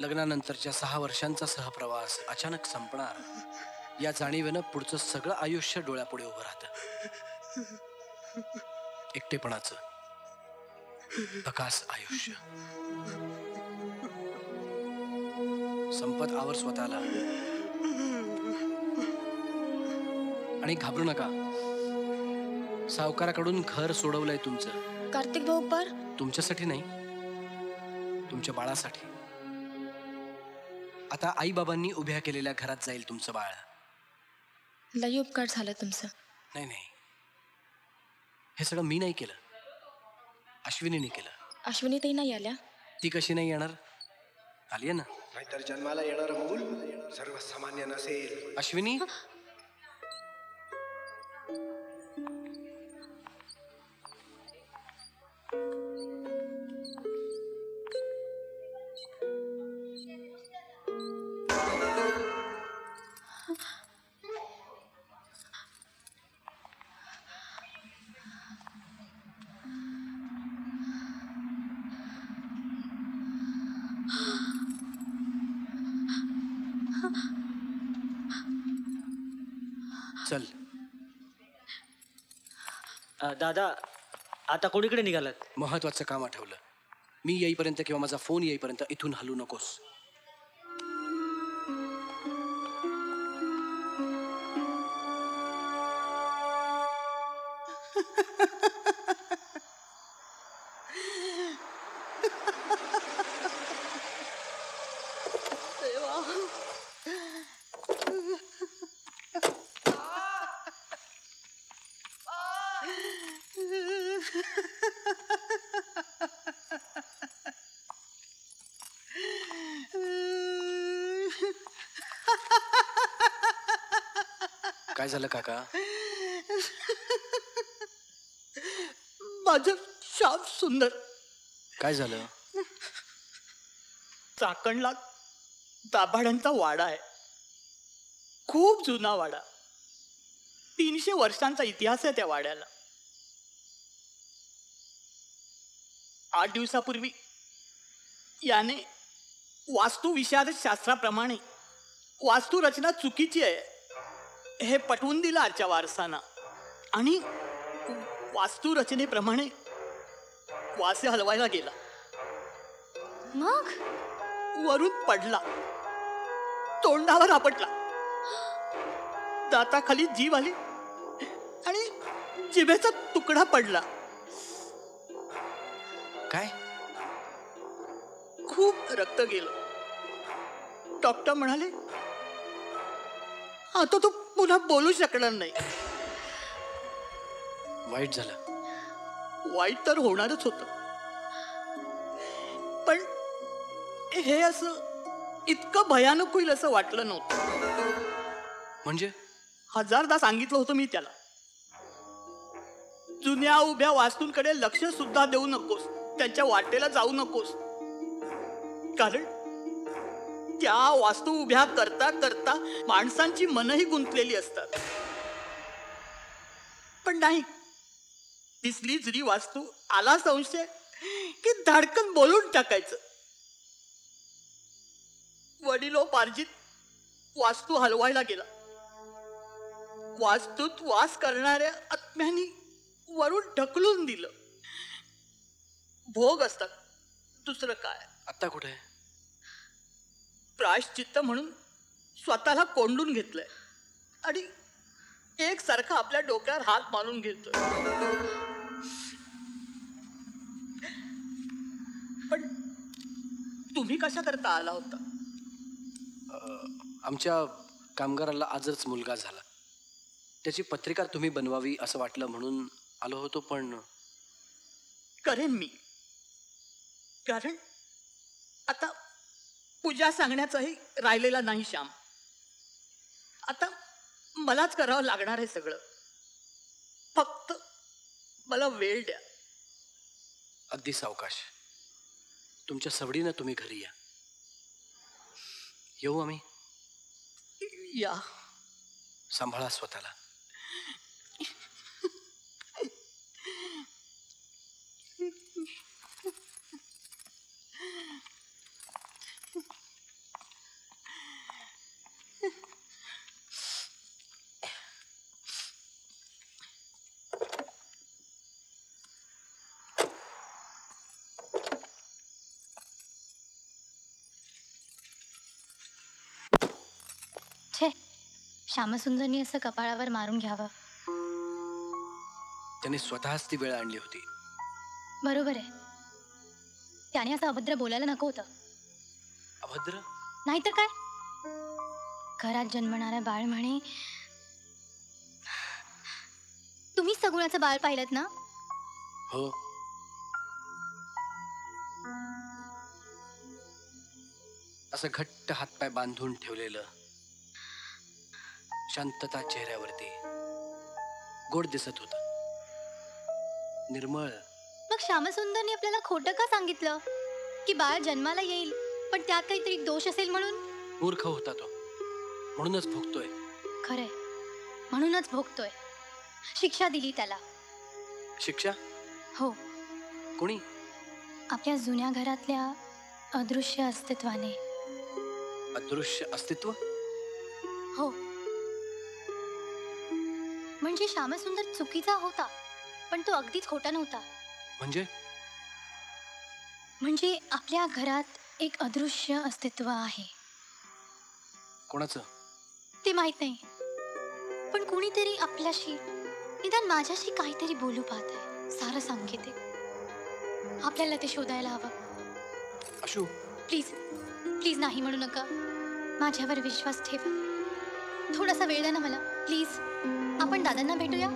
लग्नानंतरच्या सहा वर्षांचा सहप्रवास अचानक संपणार. या जाणीवेनं पुढचं सगळं आयुष्य डोळ्यापुढे उभं राहतं. एकटेपणाचं. प्रकाश आयुष्य. संपत आवर स्वतःला. आणि घाबरू नका. सावकाराकडून घर सोडवलंय तुमचं. कार्तिक भाऊ पर? तुमच्यासाठी नाही. तुमच्या बाळासाठी. आता आई बाबांनी उभ्या केलेल्या घरात जाईल तुमचं बाळ. लई उपकार झालं तुमचं. नाही नाही. हे सगळं मी नाही केलं. अश्विनीने केलं. अश्विनी ताई नाही आल्या. ती कशी नाही येणार? आली आहे ना? नाहीतर जन्माला येणार मूल सर्वसामान्य नसेल. अश्विनी? आता कोणीकडे निघालात महत्वाचं काम आठवलं. मी येईपर्यंत किंवा माझा फोन येईपर्यंत इथून हलू नकोस. झालं काका? माझं श्याम सुंदर. काय झालं? चाकणला दाभाड्यांचा वाडा आहे. खूप जुना वाडा. तीनशे वर्षांचा इतिहास आहे त्या वाड्याला. आठ दिवसापूर्वी याने वास्तुविशारद शास्त्राप्रमाणे वास्तुरचना चुकीची आहे. हे पटवून दिलं आजच्या वारसाना. आणि वास्तुरचनेप्रमाणे वासे हलवायला गेला. मग? वरून पडला. तोंडावर आपटला. दाताखाली जीव आली. आणि जिभेचा तुकडा पडला. काय? खूप रक्त गेलं. डॉक्टर म्हणाले आता तो पुन्हा बोलू शकणार नाही. वाईट झालं. वाईट तर होणारच होत. पण हे असं इतकं भयानक होईल असं वाटलं नव्हतं. म्हणजे? हजारदा सांगितलं होतं मी त्याला. जुन्या उभ्या वास्तूंकडे लक्ष सुद्धा देऊ नकोस. त्यांच्या वाटेला जाऊ नकोस. कारण म्हणजे त्या वास्तू उभ्या करता करता माणसांची मनही गुंतलेली असतात. पण नाही दिसली जरी वास्तू आला संशय की धाडकन बोलून टाकायचं. वडिलोपार्जित वास्तू हलवायला गेला. वास्तूत वास करणाऱ्या आत्म्यानी वरून ढकलून दिलं. भोग असतात दुसरं काय? आता कुठे? आहे? प्रायश्चित्त म्हणून स्वतःला कोंडून घेतलंय. आणि एकसारखा आपल्या डोक्यावर हात मारून घेतोय. पण तुम्ही कशा करता आला होता? आमच्या कामगाराला आजच मुलगा झाला. त्याची पत्रिका तुम्ही बनवावी असं वाटलं म्हणून आलो होतो पण करेन मी. कारण आता पूजा सांगण्याचाही राहिलेला नाही श्याम. आता मलाच करावं लागणार आहे सगळं. फक्त मला वेळ द्या. अगदी सावकाश. तुमच्या सवडीनं तुम्ही घरी या. येऊ आम्ही? या. सांभाळा स्वतःला. श्यामसुंदरनी असं कपाळावर मारून घ्यावं. त्याने स्वतःच ती वेळ आणली होती. बरोबर आहे. त्याने असं अभद्र बोलायला नको होतं. अभद्र? नाहीतर काय? घरात जन्मणारा बाळ म्हणे तुम्हीच सगुणाचं बाळ पाहिलं ना? हो. असं घट्ट हातपाय बांधून ठेवलेलं. शांतता चेहऱ्यावरती. गोड दिसत होत. निर्मळ. मग श्यामसुंदरनी आपल्याला खोटं का सांगितलं? की बाळ जन्माला येईल पण त्यात काहीतरी दोष असेल म्हणून? मूर्ख होता तो. म्हणूनच भोगतोय. खरंय. म्हणूनच भोगतोय. शिक्षा दिली त्याला. शिक्षा? हो. कोणी? आपल्या जुन्या घरातल्या अदृश्य अस्तित्वाने. अदृश्य अस्तित्व? हो. म्हणजे श्यामसुंदर चुकीचा होता पण तो अगदीच खोटा नव्हता. म्हणजे? म्हणजे आपल्या घरात एक अदृश्य अस्तित्व आहे. कोणाचं? ते माहीत नाही. पण कुणीतरी आपल्याशी निदान माझ्याशी काहीतरी बोलू पाहत आहे सारं आहे आपल्याला ते शोधायला हवं. अशू. प्लीज प्लीज नाही म्हणू नका. माझ्यावर विश्वास ठेवा. थोडासा वेळ द्या ना मला. प्लीज आपण दादांना भेटूया.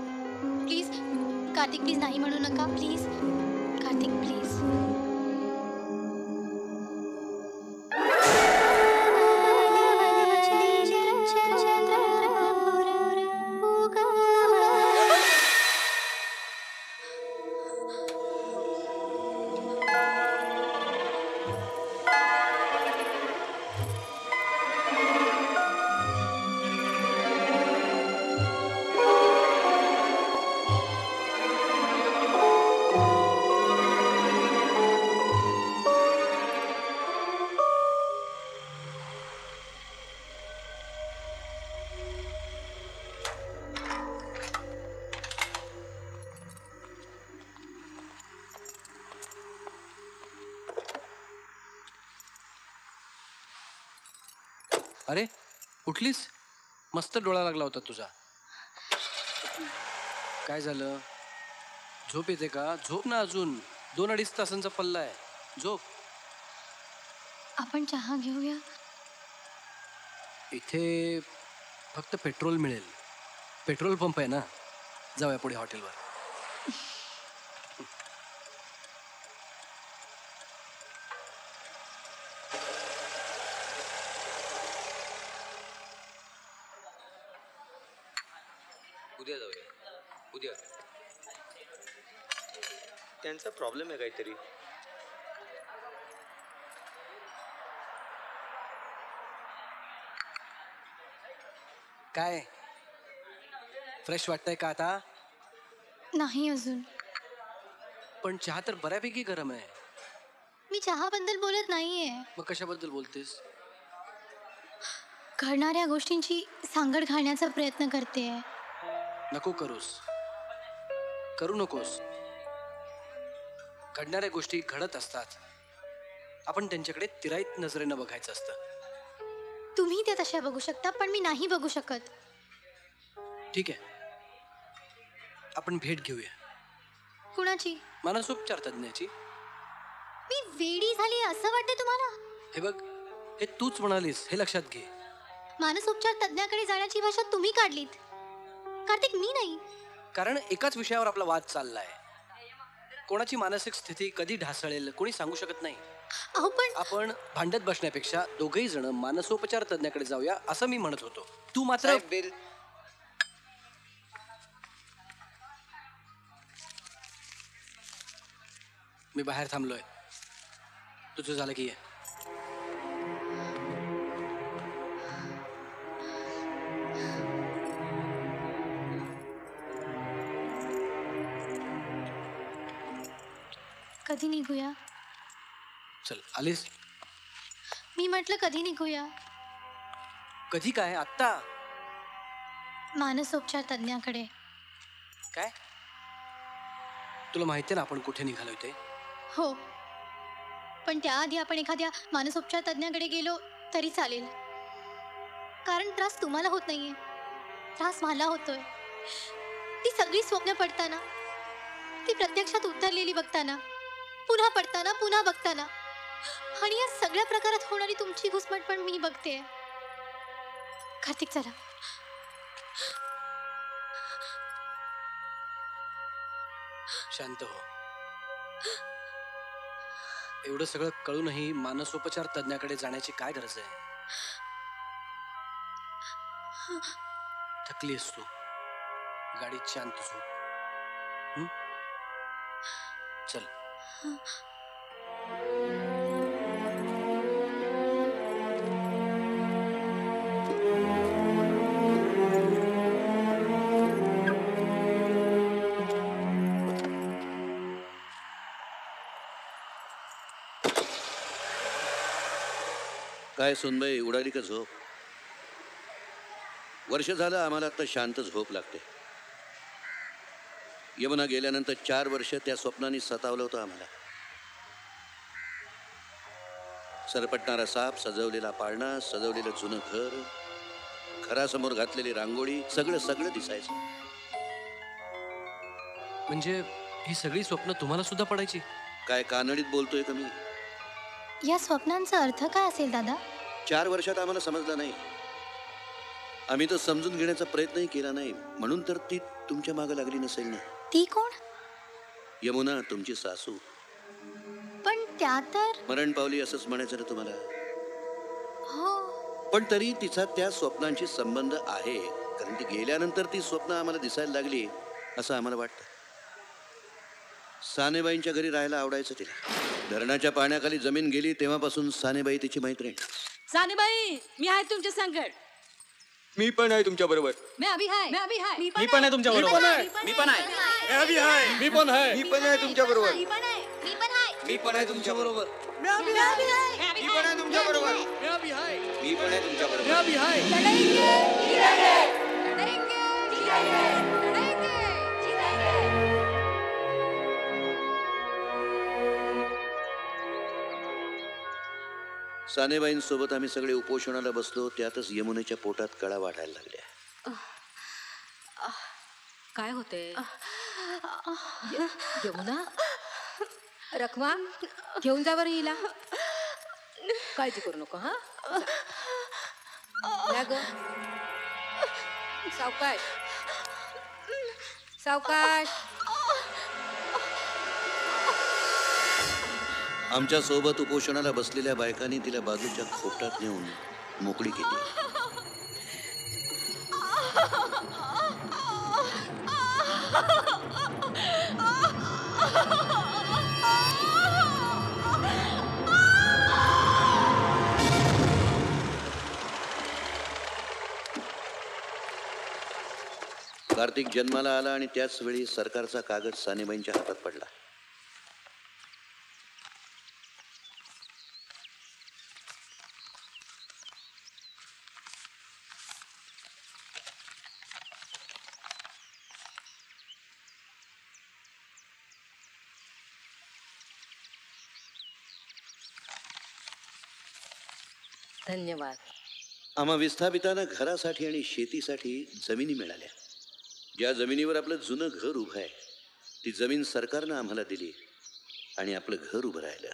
प्लीज कार्तिक प्लीज नाही म्हणू नका. प्लीज कार्तिक प्लीज उठलीस? मस्त डोळा लागला होता तुझा. काय झालं? झोप येते का? झोप ना अजून. दोन अडीच तासांचा पल्ला आहे. झोप. आपण चहा घेऊया? इथे फक्त पेट्रोल मिळेल. पेट्रोल पंप आहे ना? जाऊया पुढे हॉटेलवर उद्या जाऊया उद्या त्यांचा प्रॉब्लेम आहे काहीतरी. काय? फ्रेश वाटतंय का आता? नाही अजून. पण चहा तर बऱ्यापैकी गरम आहे. मी चहाबद्दल बोलत नाहीये. मग कशाबद्दल बोलतेस? घडणाऱ्या गोष्टींची सांगड घालण्याचा प्रयत्न करते नको करूस. करू नकोस. घडणाऱ्या गोष्टी घडत असतात. आपण त्यांच्याकडे तिराईत नजरेनं बघायचं असतं. तुम्ही त्या तशा बघू शकता पण मी नाही बघू शकत. ठीक आहे. आपण भेट घेऊया. कुणाची? मानसोपचार तज्ज्ञाची. मी वेडी झाली असं वाटतं तुम्हाला? हे बघ हे तूच म्हणालीस हे लक्षात घे. मानसोपचार तज्ञाकडे जाण्याची भाषा तुम्ही काढलीत. कार्तिक मी नाही. कारण एकाच विषयावर आपला वाद चाललाय. कोणाची मानसिक स्थिती कधी ढासळेल कोणी सांगू शकत नाही. अहो पण आपण भांडत बसण्यापेक्षा दोघही जण मानसोपचार तज्ञाकडे जाऊया असं मी म्हणत होतो. तू मात्र मी बाहेर थांबलोय. तुझं झालं की ये. कधी निघूया? चल आलीस? मी म्हटलं कधी निघूया? कधी काय? आत्ता? मानसोपचार तज्ञाकडे काय? तुला माहिती ना आपण कुठे निघालोय ते? हो. पण त्याआधी आपण एखाद्या मानसोपचार तज्ञाकडे गेलो तरी चालेल. कारण त्रास तुम्हाला होत नाहीये. त्रास मला होतोय. ती सगळी स्वप्न पडताना ती प्रत्यक्षात उतरलेली बघताना पुन्हा पडताना पुन्हा बघताना. आणि या सगळ्या प्रकारात होणारी तुमची घुसमट पण मी बघते. कार्तिक चला. शांत हो. एवढं सगळं कळूनही मानसोपचार तज्ञाकडे जाण्याची काय गरज आहे? थकली तू. गाडीत शांत झोप. चल. काय सुनबाई उडाली का झोप? वर्ष झालं आम्हाला आता शांत झोप लागते. यमुना गेल्यानंतर चार वर्ष त्या स्वप्नाने सतावलं होतं आम्हाला. सरपटणारा साप सजवलेला पाळणा सजवलेलं जुनं घर घरासमोर घातलेली रांगोळी सगळं सगळं दिसायचं. म्हणजे ही सगळी स्वप्न तुम्हाला सुद्धा पडायची? काय कानडीत बोलतोय का मी? या स्वप्नांचा अर्थ काय असेल दादा? चार वर्षात आम्हाला समजलं नाही. आम्ही तर समजून घेण्याचा प्रयत्नही केला नाही. म्हणून तर ती तुमच्या मागे लागली नसेल ना? ती कोण? यमुना तुमची सासू. पण त्या तर मरण पावली असंच म्हणायचं ना तुम्हाला. हो. पण तरी तिचा त्या स्वप्नांशी संबंध आहे. कारण ती गेल्यानंतर ती स्वप्न आम्हाला दिसायला लागली असं आम्हाला वाटतं. सानेबाईंच्या घरी राहायला आवडायचं तिला. धरणाच्या पाण्याखाली जमीन गेली तेव्हापासून सानेबाई तिची मैत्रीण. सानेबाई मी आहे तुमच्या संकट मी पण आहे तुमच्या बरोबर मी अभि हाय मी अभि हाय मी पण आहे तुमच्या बरोबर मी पण आहे मी आहे मी पण आहे मी पण आहे तुमच्या बरोबर मी पण आहे मी पण आहे मी पण आहे तुमच्या बरोबर मी पण आहे मी पण आहे तुमच्या बरोबर मी अभि मी पण आहे तुमच्या मी अभि आहे सानेबाईंसोबत आम्ही सगळे उपोषणाला बसलो त्यातच यमुनेच्या पोटात कळा वाढायला लागल्या. काय होते? यमुना? रखमा घेऊन जा बरं हिला. काळजी करू नको हा? सावकाश. सावकाश. आमच्यासोबत उपोषणाला बसलेल्या बायकांनी तिला बाजूच्या खोपटात नेऊन मोकळी केली. कार्तिक जन्माला आला आणि त्याच वेळी सरकारचा कागद सानेबाईंच्या हातात पडला. धन्यवाद. आम्हा विस्थापितांना घरासाठी आणि शेतीसाठी जमिनी मिळाल्या. ज्या जमिनीवर आपलं जुनं घर उभं आहे ती जमीन सरकारनं आम्हाला दिली आणि आपलं घर उभं राहिलं.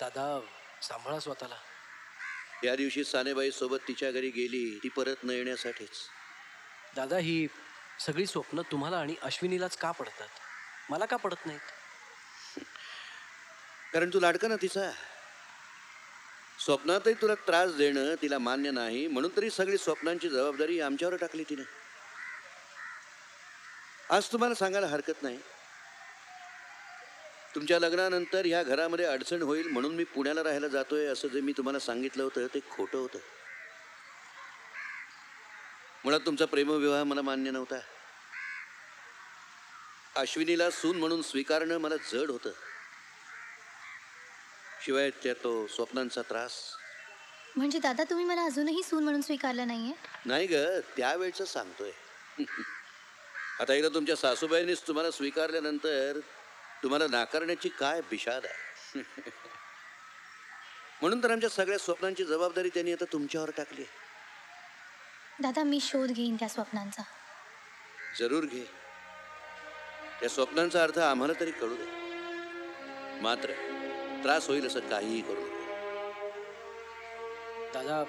दादा सांभाळा स्वतःला. या दिवशी सानेबाई सोबत तिच्या घरी गेली ती परत न येण्यासाठीच. दादा ही सगळी स्वप्न तुम्हाला आणि अश्विनीलाच का पडतात? मला का पडत नाहीत? कारण तू लाडका ना तिचा स्वप्नातही तुला त्रास देणं तिला मान्य नाही म्हणून तरी सगळी स्वप्नांची जबाबदारी आमच्यावर टाकली तिने. आज तुम्हाला सांगायला हरकत नाही. तुमच्या लग्नानंतर ह्या घरामध्ये अडचण होईल म्हणून मी पुण्याला राहायला जातोय असं जे मी तुम्हाला सांगितलं होतं ते खोटं होतं. मुळात तुमचा प्रेमविवाह मला मान्य नव्हता. अश्विनीला सून म्हणून स्वीकारणं मला जड होतं. शिवाय त्या तो स्वप्नांचा त्रास. म्हणजे दादा तुम्ही मला अजूनही सून म्हणून स्वीकारलं नाहीये? नाही ग त्यावेळचं सांगतोय. आता एकदा तुमच्या सासूबाईंनीच तुम्हाला स्वीकारल्यानंतर तुम्हाला नाकारण्याची काय बिशाद आहे? म्हणून तर आमच्या सगळ्या स्वप्नांची जबाबदारी त्यांनी आता तुमच्यावर टाकली आहे. दादा मी शोध घेईन त्या स्वप्नांचा. जरूर घे. त्या स्वप्नांचा अर्थ आम्हाला तरी कळू दे. मात्र त्रास होईल असं काहीही करू नये दादा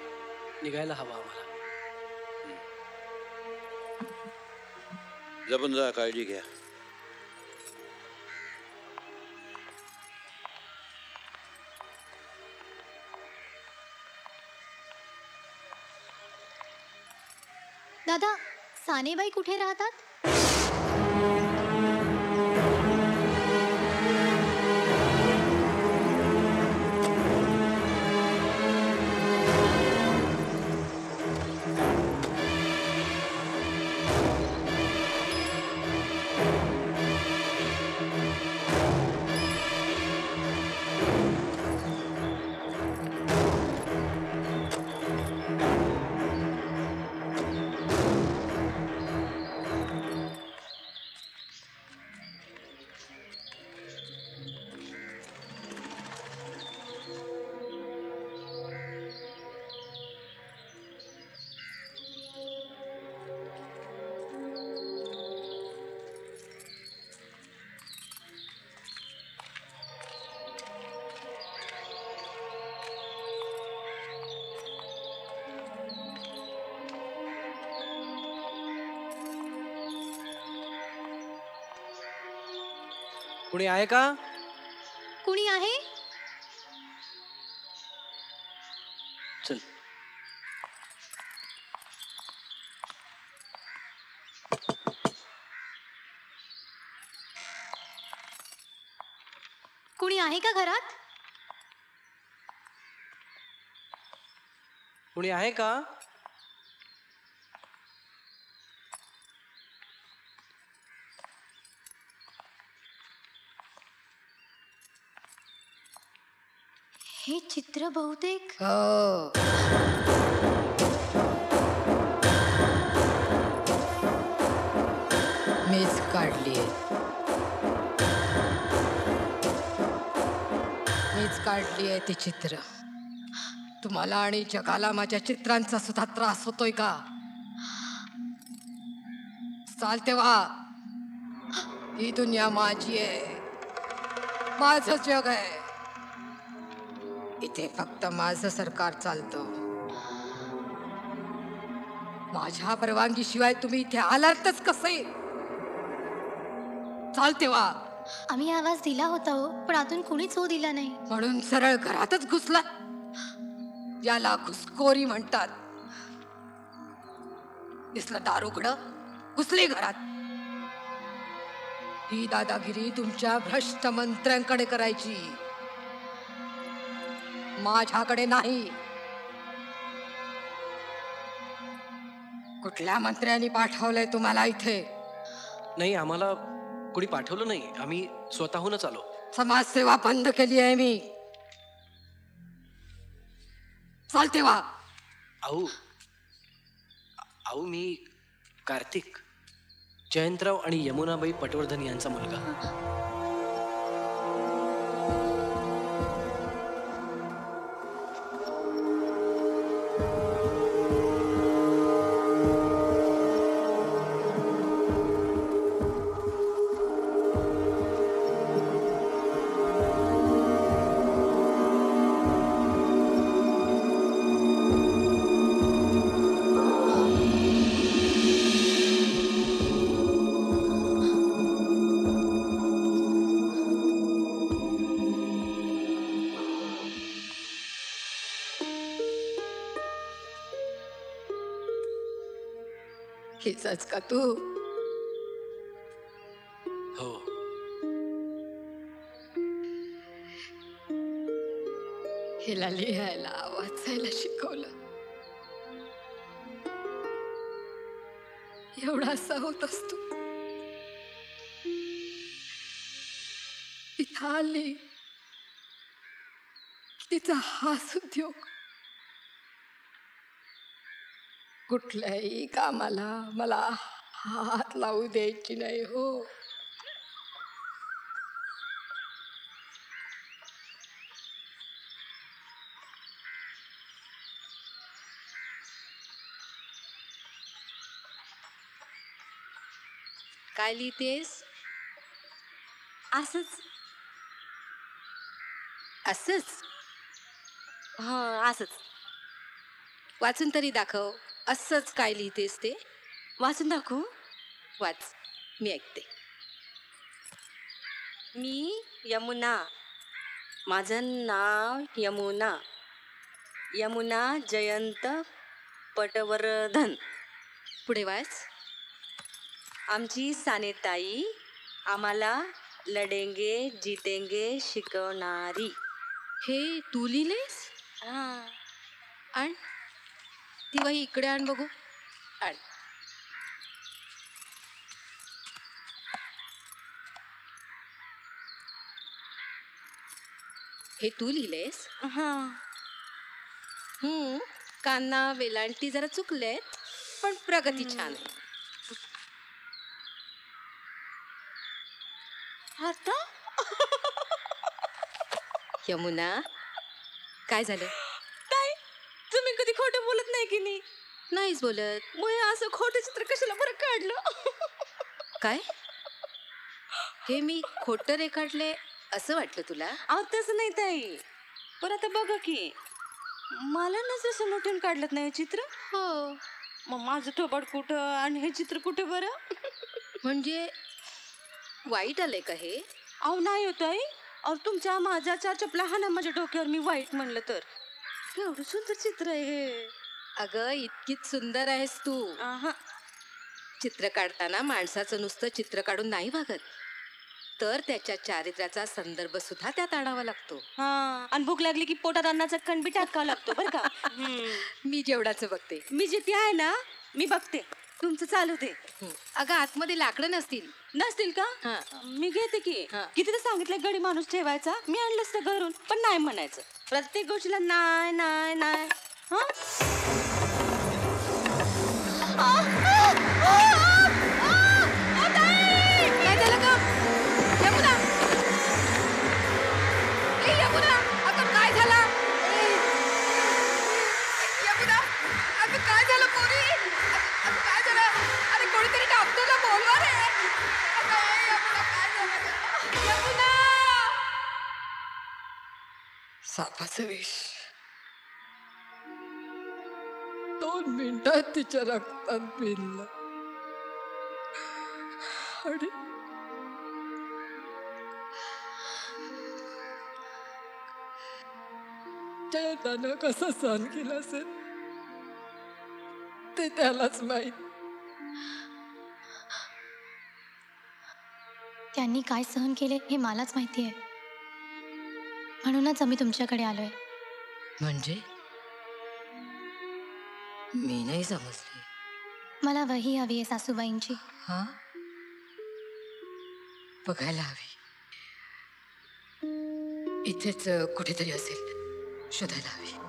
निघायला हवा आम्हाला. जपून जा काळजी घ्या. दादा सानेबाई कुठे राहतात? कुणी आहे का? कुणी आहे? चल. कुणी आहे का घरात? कुणी आहे का हे चित्र बहुतेक? हो. काढली मीच काढली आहे ती चित्र. तुम्हाला आणि जगाला माझ्या चित्रांचा सुद्धा त्रास होतोय का? चालते वा ही दुनिया माझी आहे. माझं जग आहे. इथे फक्त माझं सरकार चालतं. माझ्या परवानगीशिवाय तुम्ही इथे आलातच कसे? चालते वा आम्ही आवाज दिला होता हो पण अजून कुणीच हो दिला नाही. म्हणून सरळ घरातच घुसला. याला घुसखोरी म्हणतात. दिसलं दार उघडं घुसले घरात. ही दादागिरी तुमच्या भ्रष्ट मंत्र्यांकडे करायची. माझ्याकडे नाही. कुठल्या मंत्र्यांनी पाठवलंय तुम्हाला इथे? नाही आम्हाला कोणी पाठवलं नाही. आम्ही स्वतःहूनच आलो. समाजसेवा बंद केली आहे मी. चालते वा अहो अहो मी कार्तिक जयंतराव आणि यमुनाबाई पटवर्धन यांचा मुलगा. हिचाच का तू? हो. हिला लिहायला वाचायला शिकवलं. एवढा असा होत असतो. इथं आली. तिचा हाच उद्योग. कुठल्याही कामाला मला हात लावू द्यायची नाही हो. काय लिहितेस? असंच. असंच? हां असंच. वाचून तरी दाखव. असंच काय लिहितेस ते? वाचून दाखव. वाच. मी ऐकते. मी यमुना. माझं नाव यमुना. यमुना जयंत पटवर्धन. पुढे वाच. आमची सानेताई आम्हाला लढेंगे जितेंगे शिकवणारी. हे तू लिहिलेस? हां. आण ती वही इकडे आण बघू. आण. हे तू लिहिलेस? हां. हम्म कान्ना वेलांटी जरा चुकलेत पण प्रगती छान आहे. आता? यमुना काय झालं? तुम्ही कधी खोटं बोलत नाही की नाही? नाहीच बोलत. मग हे असं खोटं चित्र कशाला बरं काढलं? काय? हे मी खोटं रेखाटले असं वाटलं तुला? अहो तसं नाही ताई. पण आता बघा की मला ना जसं मोठ्यानं काढलं नाही हे चित्र? हो. मग माझं थोबाड कुठं आणि हे चित्र कुठं बरं? म्हणजे वाईट आलंय का हे? अहो नाही होत आई अहो तुमच्या माझ्या चार चपला हा ना माझ्या डोक्यावर मी वाईट म्हणलं तर. एवढं सुंदर चित्र आहे. हे अगं इतकीच सुंदर आहेस तू. चित्र काढताना माणसाचं नुसतं चित्र काढून नाही भागत तर त्याच्या चारित्र्याचा संदर्भ सुद्धा त्यात आणावा लागतो. हा. आणि भूक लागली की पोटात अन्नाचा कण बी टाकावा लागतो बरं का? मी जेवणाचं बघते. मी जे ते आहे ना मी बघते. तुमचं चालू दे. अगं आतमध्ये लाकडं नसतील. नसतील का? मी घेते की. किती तर सांगितलं गडी माणूस ठेवायचा मी आणलं असतं घरून पण नाही म्हणायचं. प्रत्येक गोष्टीला नाही नाही नाय. हा? सापाचं विष दोन मिनिटात तिच्या रक्तात भिनलं आणि त्यानं कसं सहन केलं असेल ते त्यालाच माहीत. त्यांनी काय सहन केले हे मलाच माहिती आहे म्हणूनच आम्ही तुमच्याकडे आलोय. म्हणजे? मी नाही समजले. मला वही हवी आहे सासूबाईंची. हा? बघायला हवी. इथेच कुठेतरी असेल. शोधायला हवी.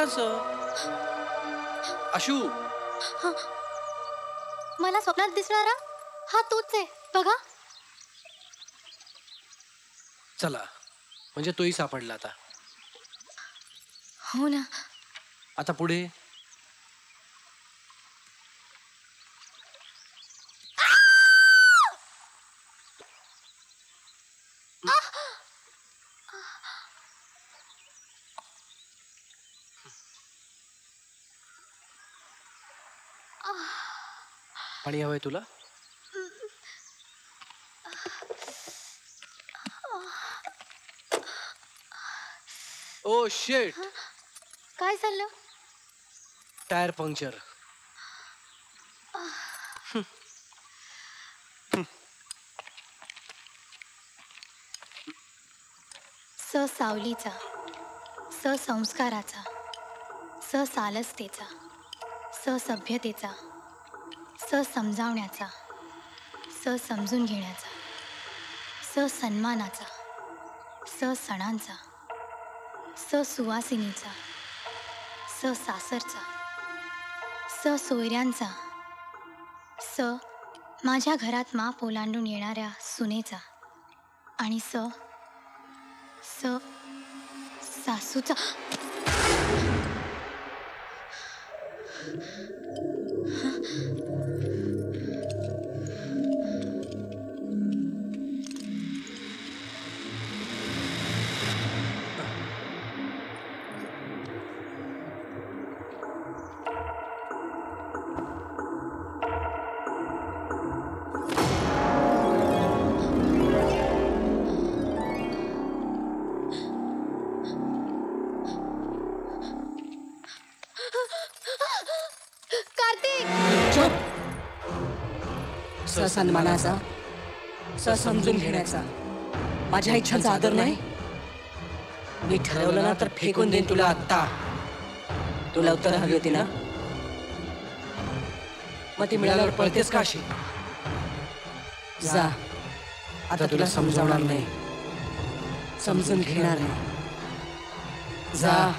कुठलाच आशू. मला स्वप्नात दिसणारा हा तोच आहे बघा. चला म्हणजे तोही सापडला आता. हो ना. आता पुढे? पाणी हवंय तुला? ओ शेट काय चाललं? टायर पंक्चर स सावलीचा स संस्काराचा स समजावण्याचा स समजून घेण्याचा स सन्मानाचा स सणांचा स सुवासिनीचा स सासरचा स सोयऱ्यांचा स माझ्या घरात माप ओलांडून येणाऱ्या सुनेचा आणि स स सासूचा. सन्मानाचा समजून घेण्याचा. माझ्या इच्छांचा आदर नाही. मी ठरवलं ना तर फेकून देईन तुला आत्ता. तुला उत्तर हवी होती ना? मग ती मिळाल्यावर पळतेस का अशी? जा. आता तुला समजावणार नाही. समजून घेणार नाही. जा.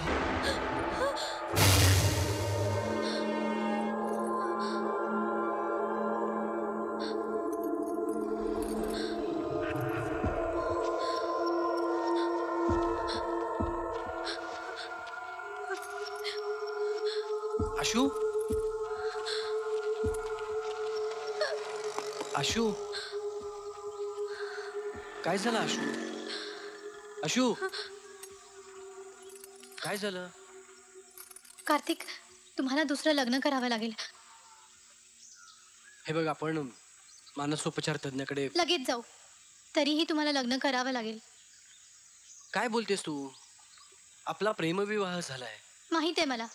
आशू काय झालं? कार्तिक तुम्हाला दुसरं लग्न करावं लागेल. हे बघ आपण मानसोपचार तज्ञाकडे लगेच जाऊ. तरीही तुम्हाला लग्न करावं लागेल. काय बोलतेस तू? आपला प्रेमविवाह झालाय. माहीत आहे मला.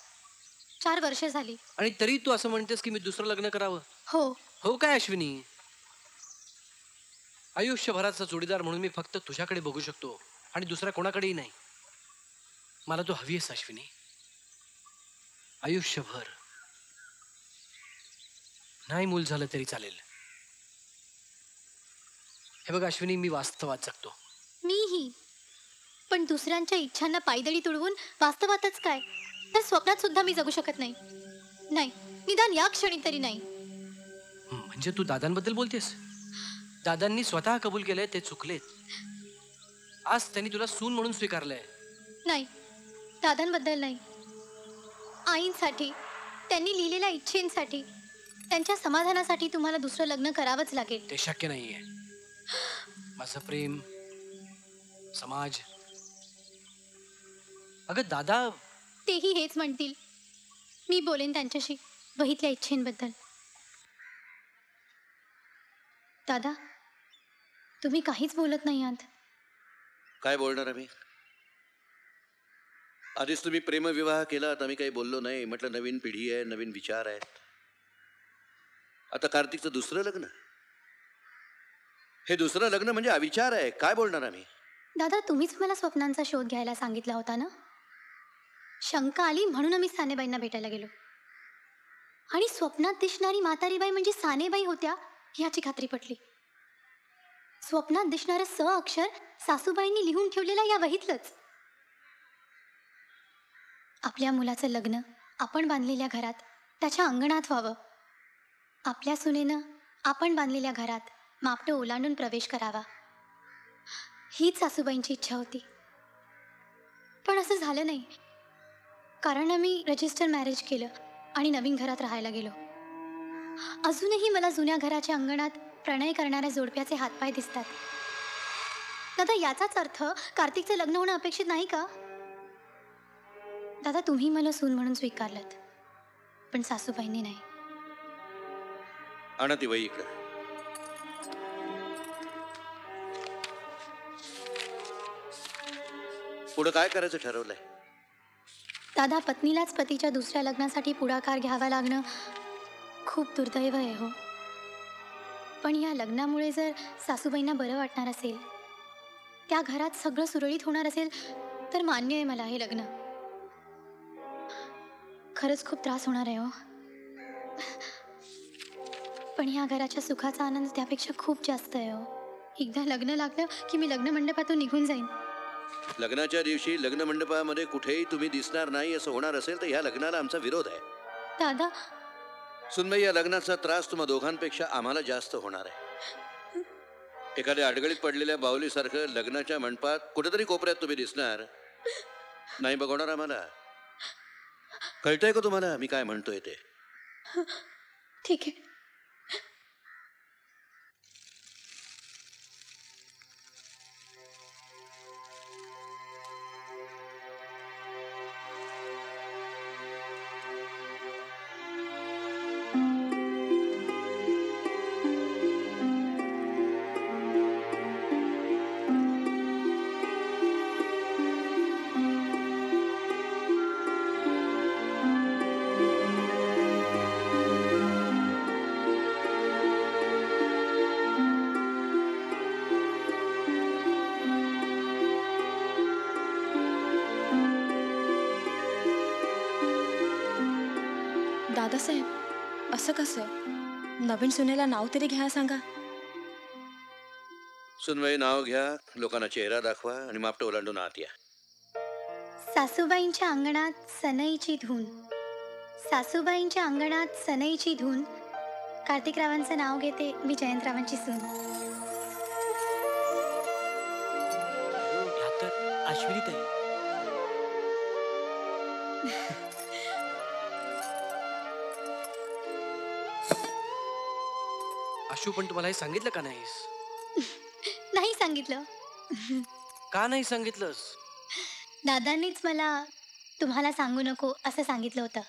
चार वर्ष झाली. आणि तरी तू असं म्हणतेस की मी दुसरं लग्न करावं? हो. हो काय अश्विनी? आयुष्यभराचा जोडीदार म्हणून मी फक्त तुझ्याकडे बघू शकतो. आणि दुसऱ्या कोणाकडेही नाही. मला तू हवी आहेस अश्विनी. आयुष्यभर. नाही मूल झालं तरी चालेल. हे बघ अश्विनी मी वास्तवात जगतो. मीही. पण दुसऱ्यांच्या इच्छांना पायदळी तुडवून वास्तवातच काय? तर स्वप्नात सुद्धा मी जगू शकत नाही. नाही निदान या क्षणी तरी नाही. म्हणजे तू दादांबद्दल बोलतेस? दादांनी स्वतः कबूल केलंय ते चुकलेत. आज त्यांनी तुला सून म्हणून स्वीकारलंय. नाही दादांबद्दल नाही. आईंसाठी त्यांनी लिहिलेल्या इच्छेंसाठी त्यांच्या समाधानासाठी तुम्हाला दुसरं लग्न करावंच लागेल. ते शक्य नाहीये. माझं प्रेम समाज. अगं दादा तेही हेच म्हणतील. मी बोलेन त्यांच्याशी वहीतल्या इच्छेंबद्दल. दादा तुम्ही काहीच बोलत नाही आहात. काय बोलणार आम्ही? आधीच तुम्ही प्रेमविवाह केला आता आम्ही काही बोललो नाही. म्हटलं नवीन पिढी आहे नवीन विचार आहेत. आता कार्तिकचं दुसरं लग्न? हे दुसरं लग्न म्हणजे अविचार आहे. काय बोलणार आम्ही? दादा तुम्हीच मला स्वप्नांचा शोध घ्यायला सांगितला होता ना? शंका आली म्हणून आम्ही सानेबाईंना भेटायला गेलो. आणि स्वप्नात दिसणारी म्हातारीबाई म्हणजे सानेबाई होत्या याची खात्री पटली. स्वप्नात दिसणारं स अक्षर सासूबाईंनी लिहून ठेवलेलं या वहीतलंच. आपल्या मुलाचं लग्न आपण बांधलेल्या घरात त्याच्या अंगणात व्हावं. आपल्या सुनेनं आपण बांधलेल्या घरात मापटं ओलांडून प्रवेश करावा. हीच सासूबाईंची इच्छा होती. पण असं झालं नाही. कारण आम्ही रजिस्टर मॅरेज केलं आणि नवीन घरात राहायला गेलो. अजूनही मला जुन्या घराच्या अंगणात प्रणय करणाऱ्या जोडप्याचे हातपाय दिसतात. दादा याचाच अर्थ कार्तिकचं लग्न होणं अपेक्षित नाही का? दादा तुम्ही मला सून म्हणून स्वीकारलत पण सासूबाईंनी नाही. आणा ती वही इकडं. पुढं काय करायचं ठरवलंय? दादा पत्नीलाच पतीच्या दुसऱ्या लग्नासाठी पुढाकार घ्यावा लागणं खूप दुर्दैव आहे हो. पण या लग्नामुळे जर सासूबाईंना बरं वाटणार असेल त्या घरात सगळं सुरळीत होणार असेल तर मान्य आहे मला हे लग्न. खरंच खूप त्रास होणार आहे हो. पण ह्या घराच्या सुखाचा आनंद त्यापेक्षा खूप जास्त आहे हो. एकदा लग्न लागलं की मी लग्न मंडपातून निघून जाईन. लग्नाच्या दिवशी लग्न मंडपामध्ये कुठेही तुम्ही दिसणार नाही असं होणार असेल तर या लग्नाला आमचा विरोध आहे. दादा सुनबाई या लग्नाचा त्रास तुम्हा दोघांपेक्षा आम्हाला जास्त होणार आहे. एखाद्या अडगळीत पडलेल्या बाहुलीसारखं लग्नाच्या मंडपात कुठेतरी कोपऱ्यात तुम्ही दिसणार. नाही बघवणार आम्हाला. कळतंय का तुम्हाला मी काय म्हणतोय ते? ठीक आहे. असं कसं? नवीन सुनेला नाव तरी घ्या सांगा. सुनबाई नाव घ्या. लोकांना चेहरा दाखवा आणि मापटं ओलांडून आत या. सासूबाईंच्या अंगणात सनईची धून. सासूबाईंच्या अंगणात सनईची धून. कार्तिकरावांचं नाव घेते मी जयंतरावांची सून. अश्विनी ताई आशू पण तुम्हाला हे सांगितलं का नाहीस? नाही सांगितलं. का नाही सांगितलंस? दादांनीच मला तुम्हाला सांगू नको असं सांगितलं होतं.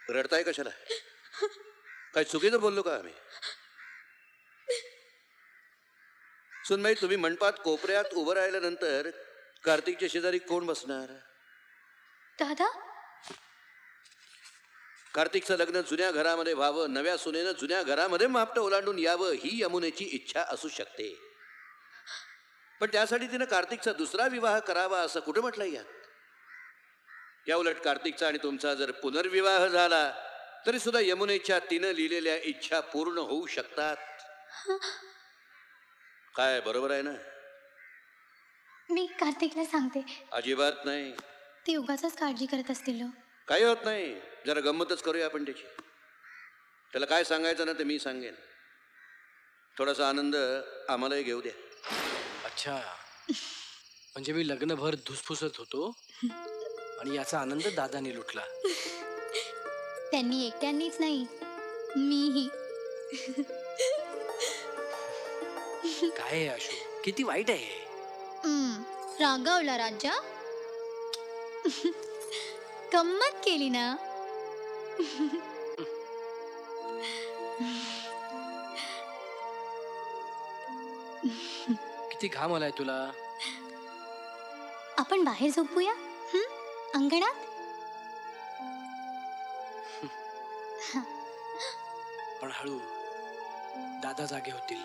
रडताय कशाला? काय चुकीचं बोललो का आम्ही? सुनबाई तुम्ही मंडपात कोपऱ्यात उभं राहिल्यानंतर कार्तिकच्या शेजारी कोण बसणार? दादा? कार्तिकचं लग्न जुन्या घरामध्ये व्हावं नव्या सुनेनं जुन्या घरामध्ये मापटं ओलांडून यावं ही यमुनेची इच्छा असू शकते. पण त्यासाठी तिनं कार्तिकचा दुसरा विवाह करावा असं कुठं म्हटलंय यात? या उलट कार्तिकचा आणि तुमचा जर पुनर्विवाह झाला तरी सुद्धा यमुनेच्या तिनं लिहिलेल्या इच्छा पूर्ण होऊ शकतात. काय बरोबर आहे ना? मी कार्तिकला सांगते. अजिबात नाही. ते उगाच काळजी करत असतील हो. काही होत नाही. जरा गंमतच करूया आपण त्याची. त्याला काय सांगायचं ना ते मी सांगेन. थोडासा आनंद आम्हालाही घेऊ द्या. अच्छा. म्हणजे मी लग्नभर धुसफुसत होतो आणि याचा आनंद दादाने लुटला. त्यांनी एकट्यांनीच नाही मीही. काय आहे आशू? किती वाईट आहे हे? हम्म, रागावला राजा. गंमत केली ना? किती घाम आलाय तुला. आपण बाहेर झोपूया? हं? अंगणात? पण हळू दादा जागे होतील.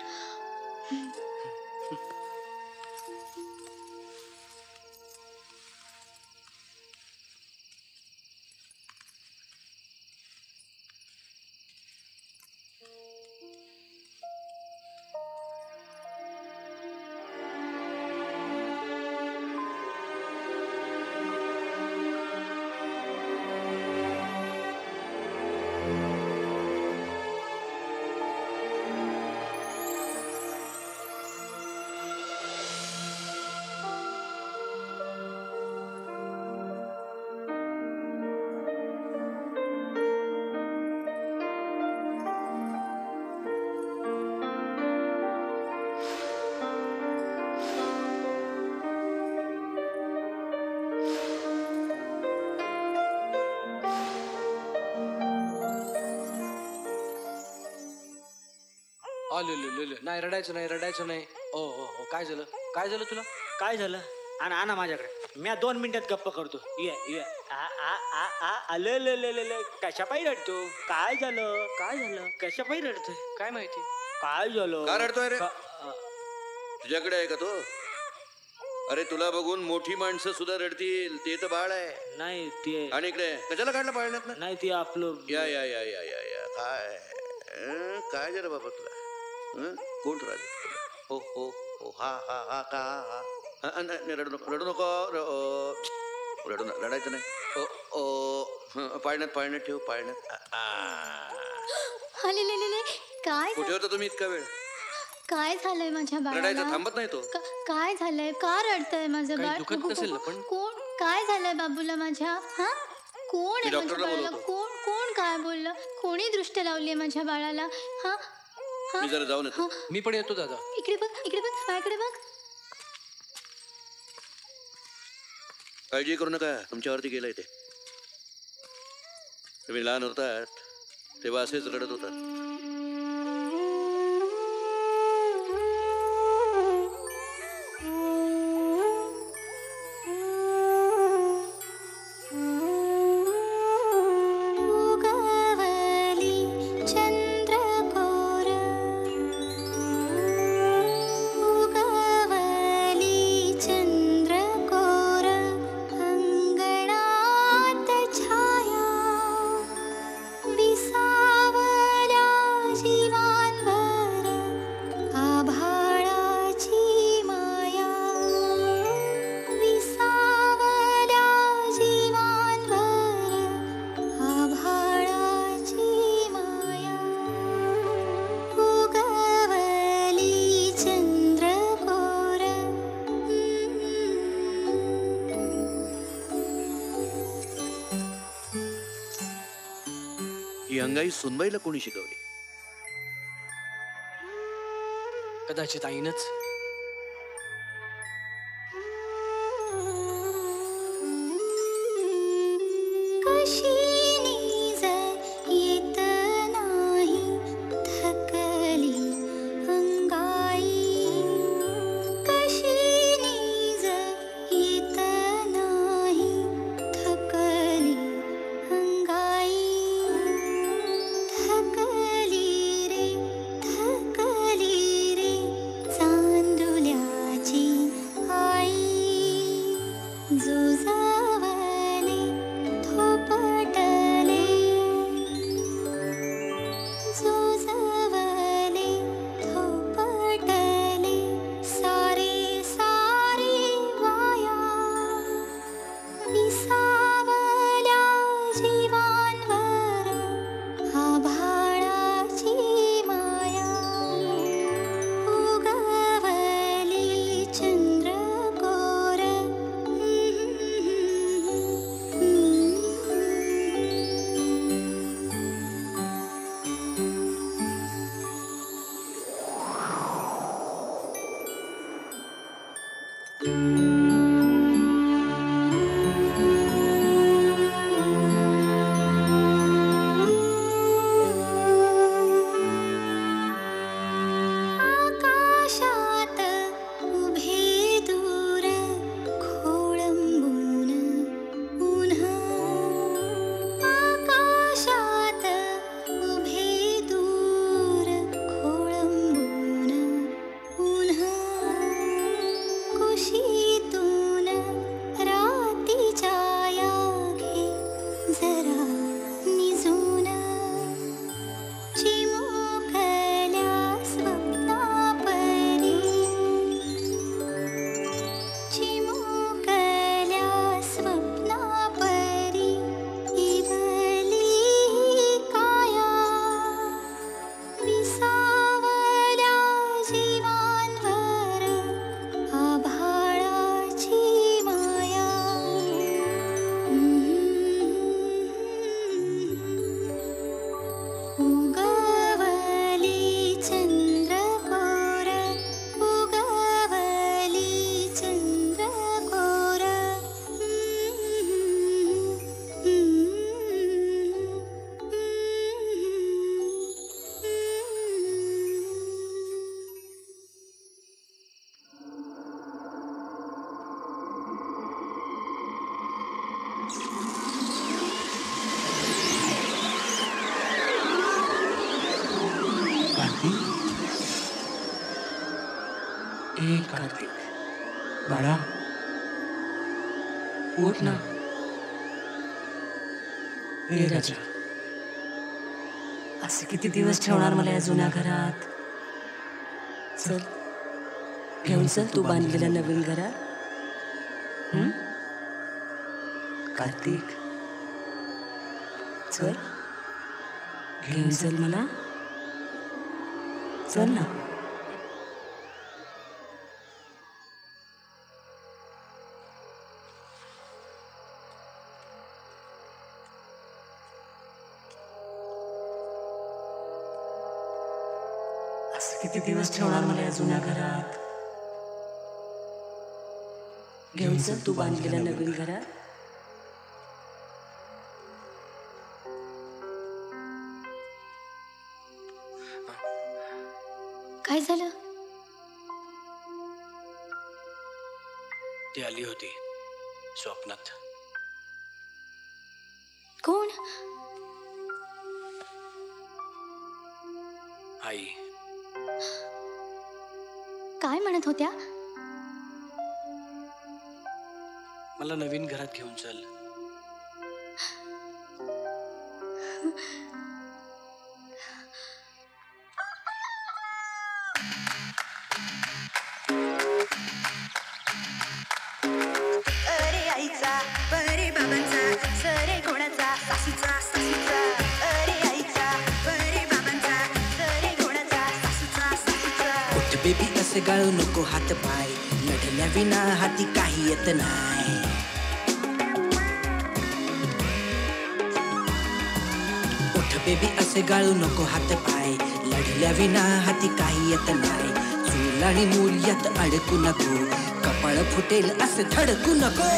नाही रडायचं नाही रडायचं नाही. ओ हो हो काय झालं? काय झालं तुला? काय झालं? आणि आणा माझ्याकडे. मी दोन मिनिटात गप्प करतो. ये ये. आ आ आ आ आलं ल ल ल ल कशा पायी रडतो? काय झालं? काय झालं? कशा पायी रडतोय? काय माहिती? काय झालं? का रडतोय रे? का- तुझ्याकडे आहे का तो? अरे तुला बघून मोठी माणसं सुद्धा रडतील. ते तर बाळ आहे. नाही ते आणि इकडे कशाला काढलं पाळण्यात ना नाही ते आपलं या या या या या या. काय? अं, काय झालं बाबा तुला? कोण राज हो हो हो हा हा हा का हा नाही, नाही, रडू नको रडू नको रडू न- रडायचं नाही ओ ओ पाळण्यात पाळण्यात ठेव पाळण्यात. आले. काय कुठे होता तुम्ही इतका वेळ काय झालंय माझ्या रडायचं बाळाला थांबत नाही तो काय झालंय का रडतंय माझं बाळ? कोण काय झालंय बाबूला माझ्या हा कोण आहे माझ्या डॉक्टरला बाळाला. कोण कोण काय बोललं कोणी दृष्ट लावली माझ्या बाळाला हा मी जरा जाऊन येतो. मी पण येतो दादा. इकडे बघ इकडे बघ माझ्याकडे बघ. काळजी करू नका तुमच्यावरती गेलंय ते. तुम्ही लहान होतात तेव्हा असेच रडत होतात. कोणी शिकवली. कदाचित आईनच राजा. असे किती दिवस ठेवणार मला या जुन्या घरात? चल. घेऊन चल तू बांधलेल्या नवीन घरात. कार्तिक. चल. घेऊन चल मला. चल ना. जुन्या घरात. घेऊन चल तू बांधलेल्या नवीन घरात. काय झालं? ती आली होती स्वप्नात. कोण? आई. म्हणत होत्या? मला नवीन घरात घेऊन चल. गाळू नको हात पाय लढल्या विना हाती काही येत नाही उठ बेबी असे गाळू नको हात पाय लढल्या विना हाती काही येत नाही चूल आणि मूल यात अडकू नको। कपाळ फुटेल असे धडकू नको।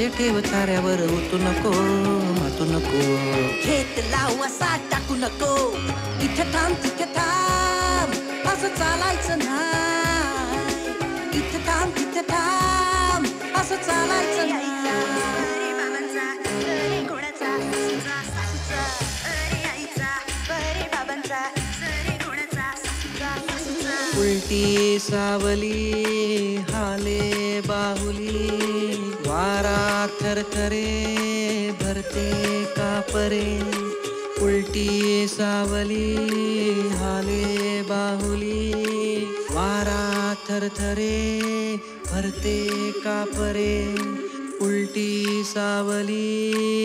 पाय ठेव ताऱ्यावर ओतू नको मातू नको. खेत लावू असा टाकू नको. इथं थांब तिथं थांब. असं चालायचं नाही. इथं थांब तिथं थांब. असं चालायचं नाही. उलटी सावली हाले बाहुली. वारा थरथरे भरते कापरे. उलटी सावली हाले बाहुली. वारा थरथरे भरते कापरे. उलटी सावली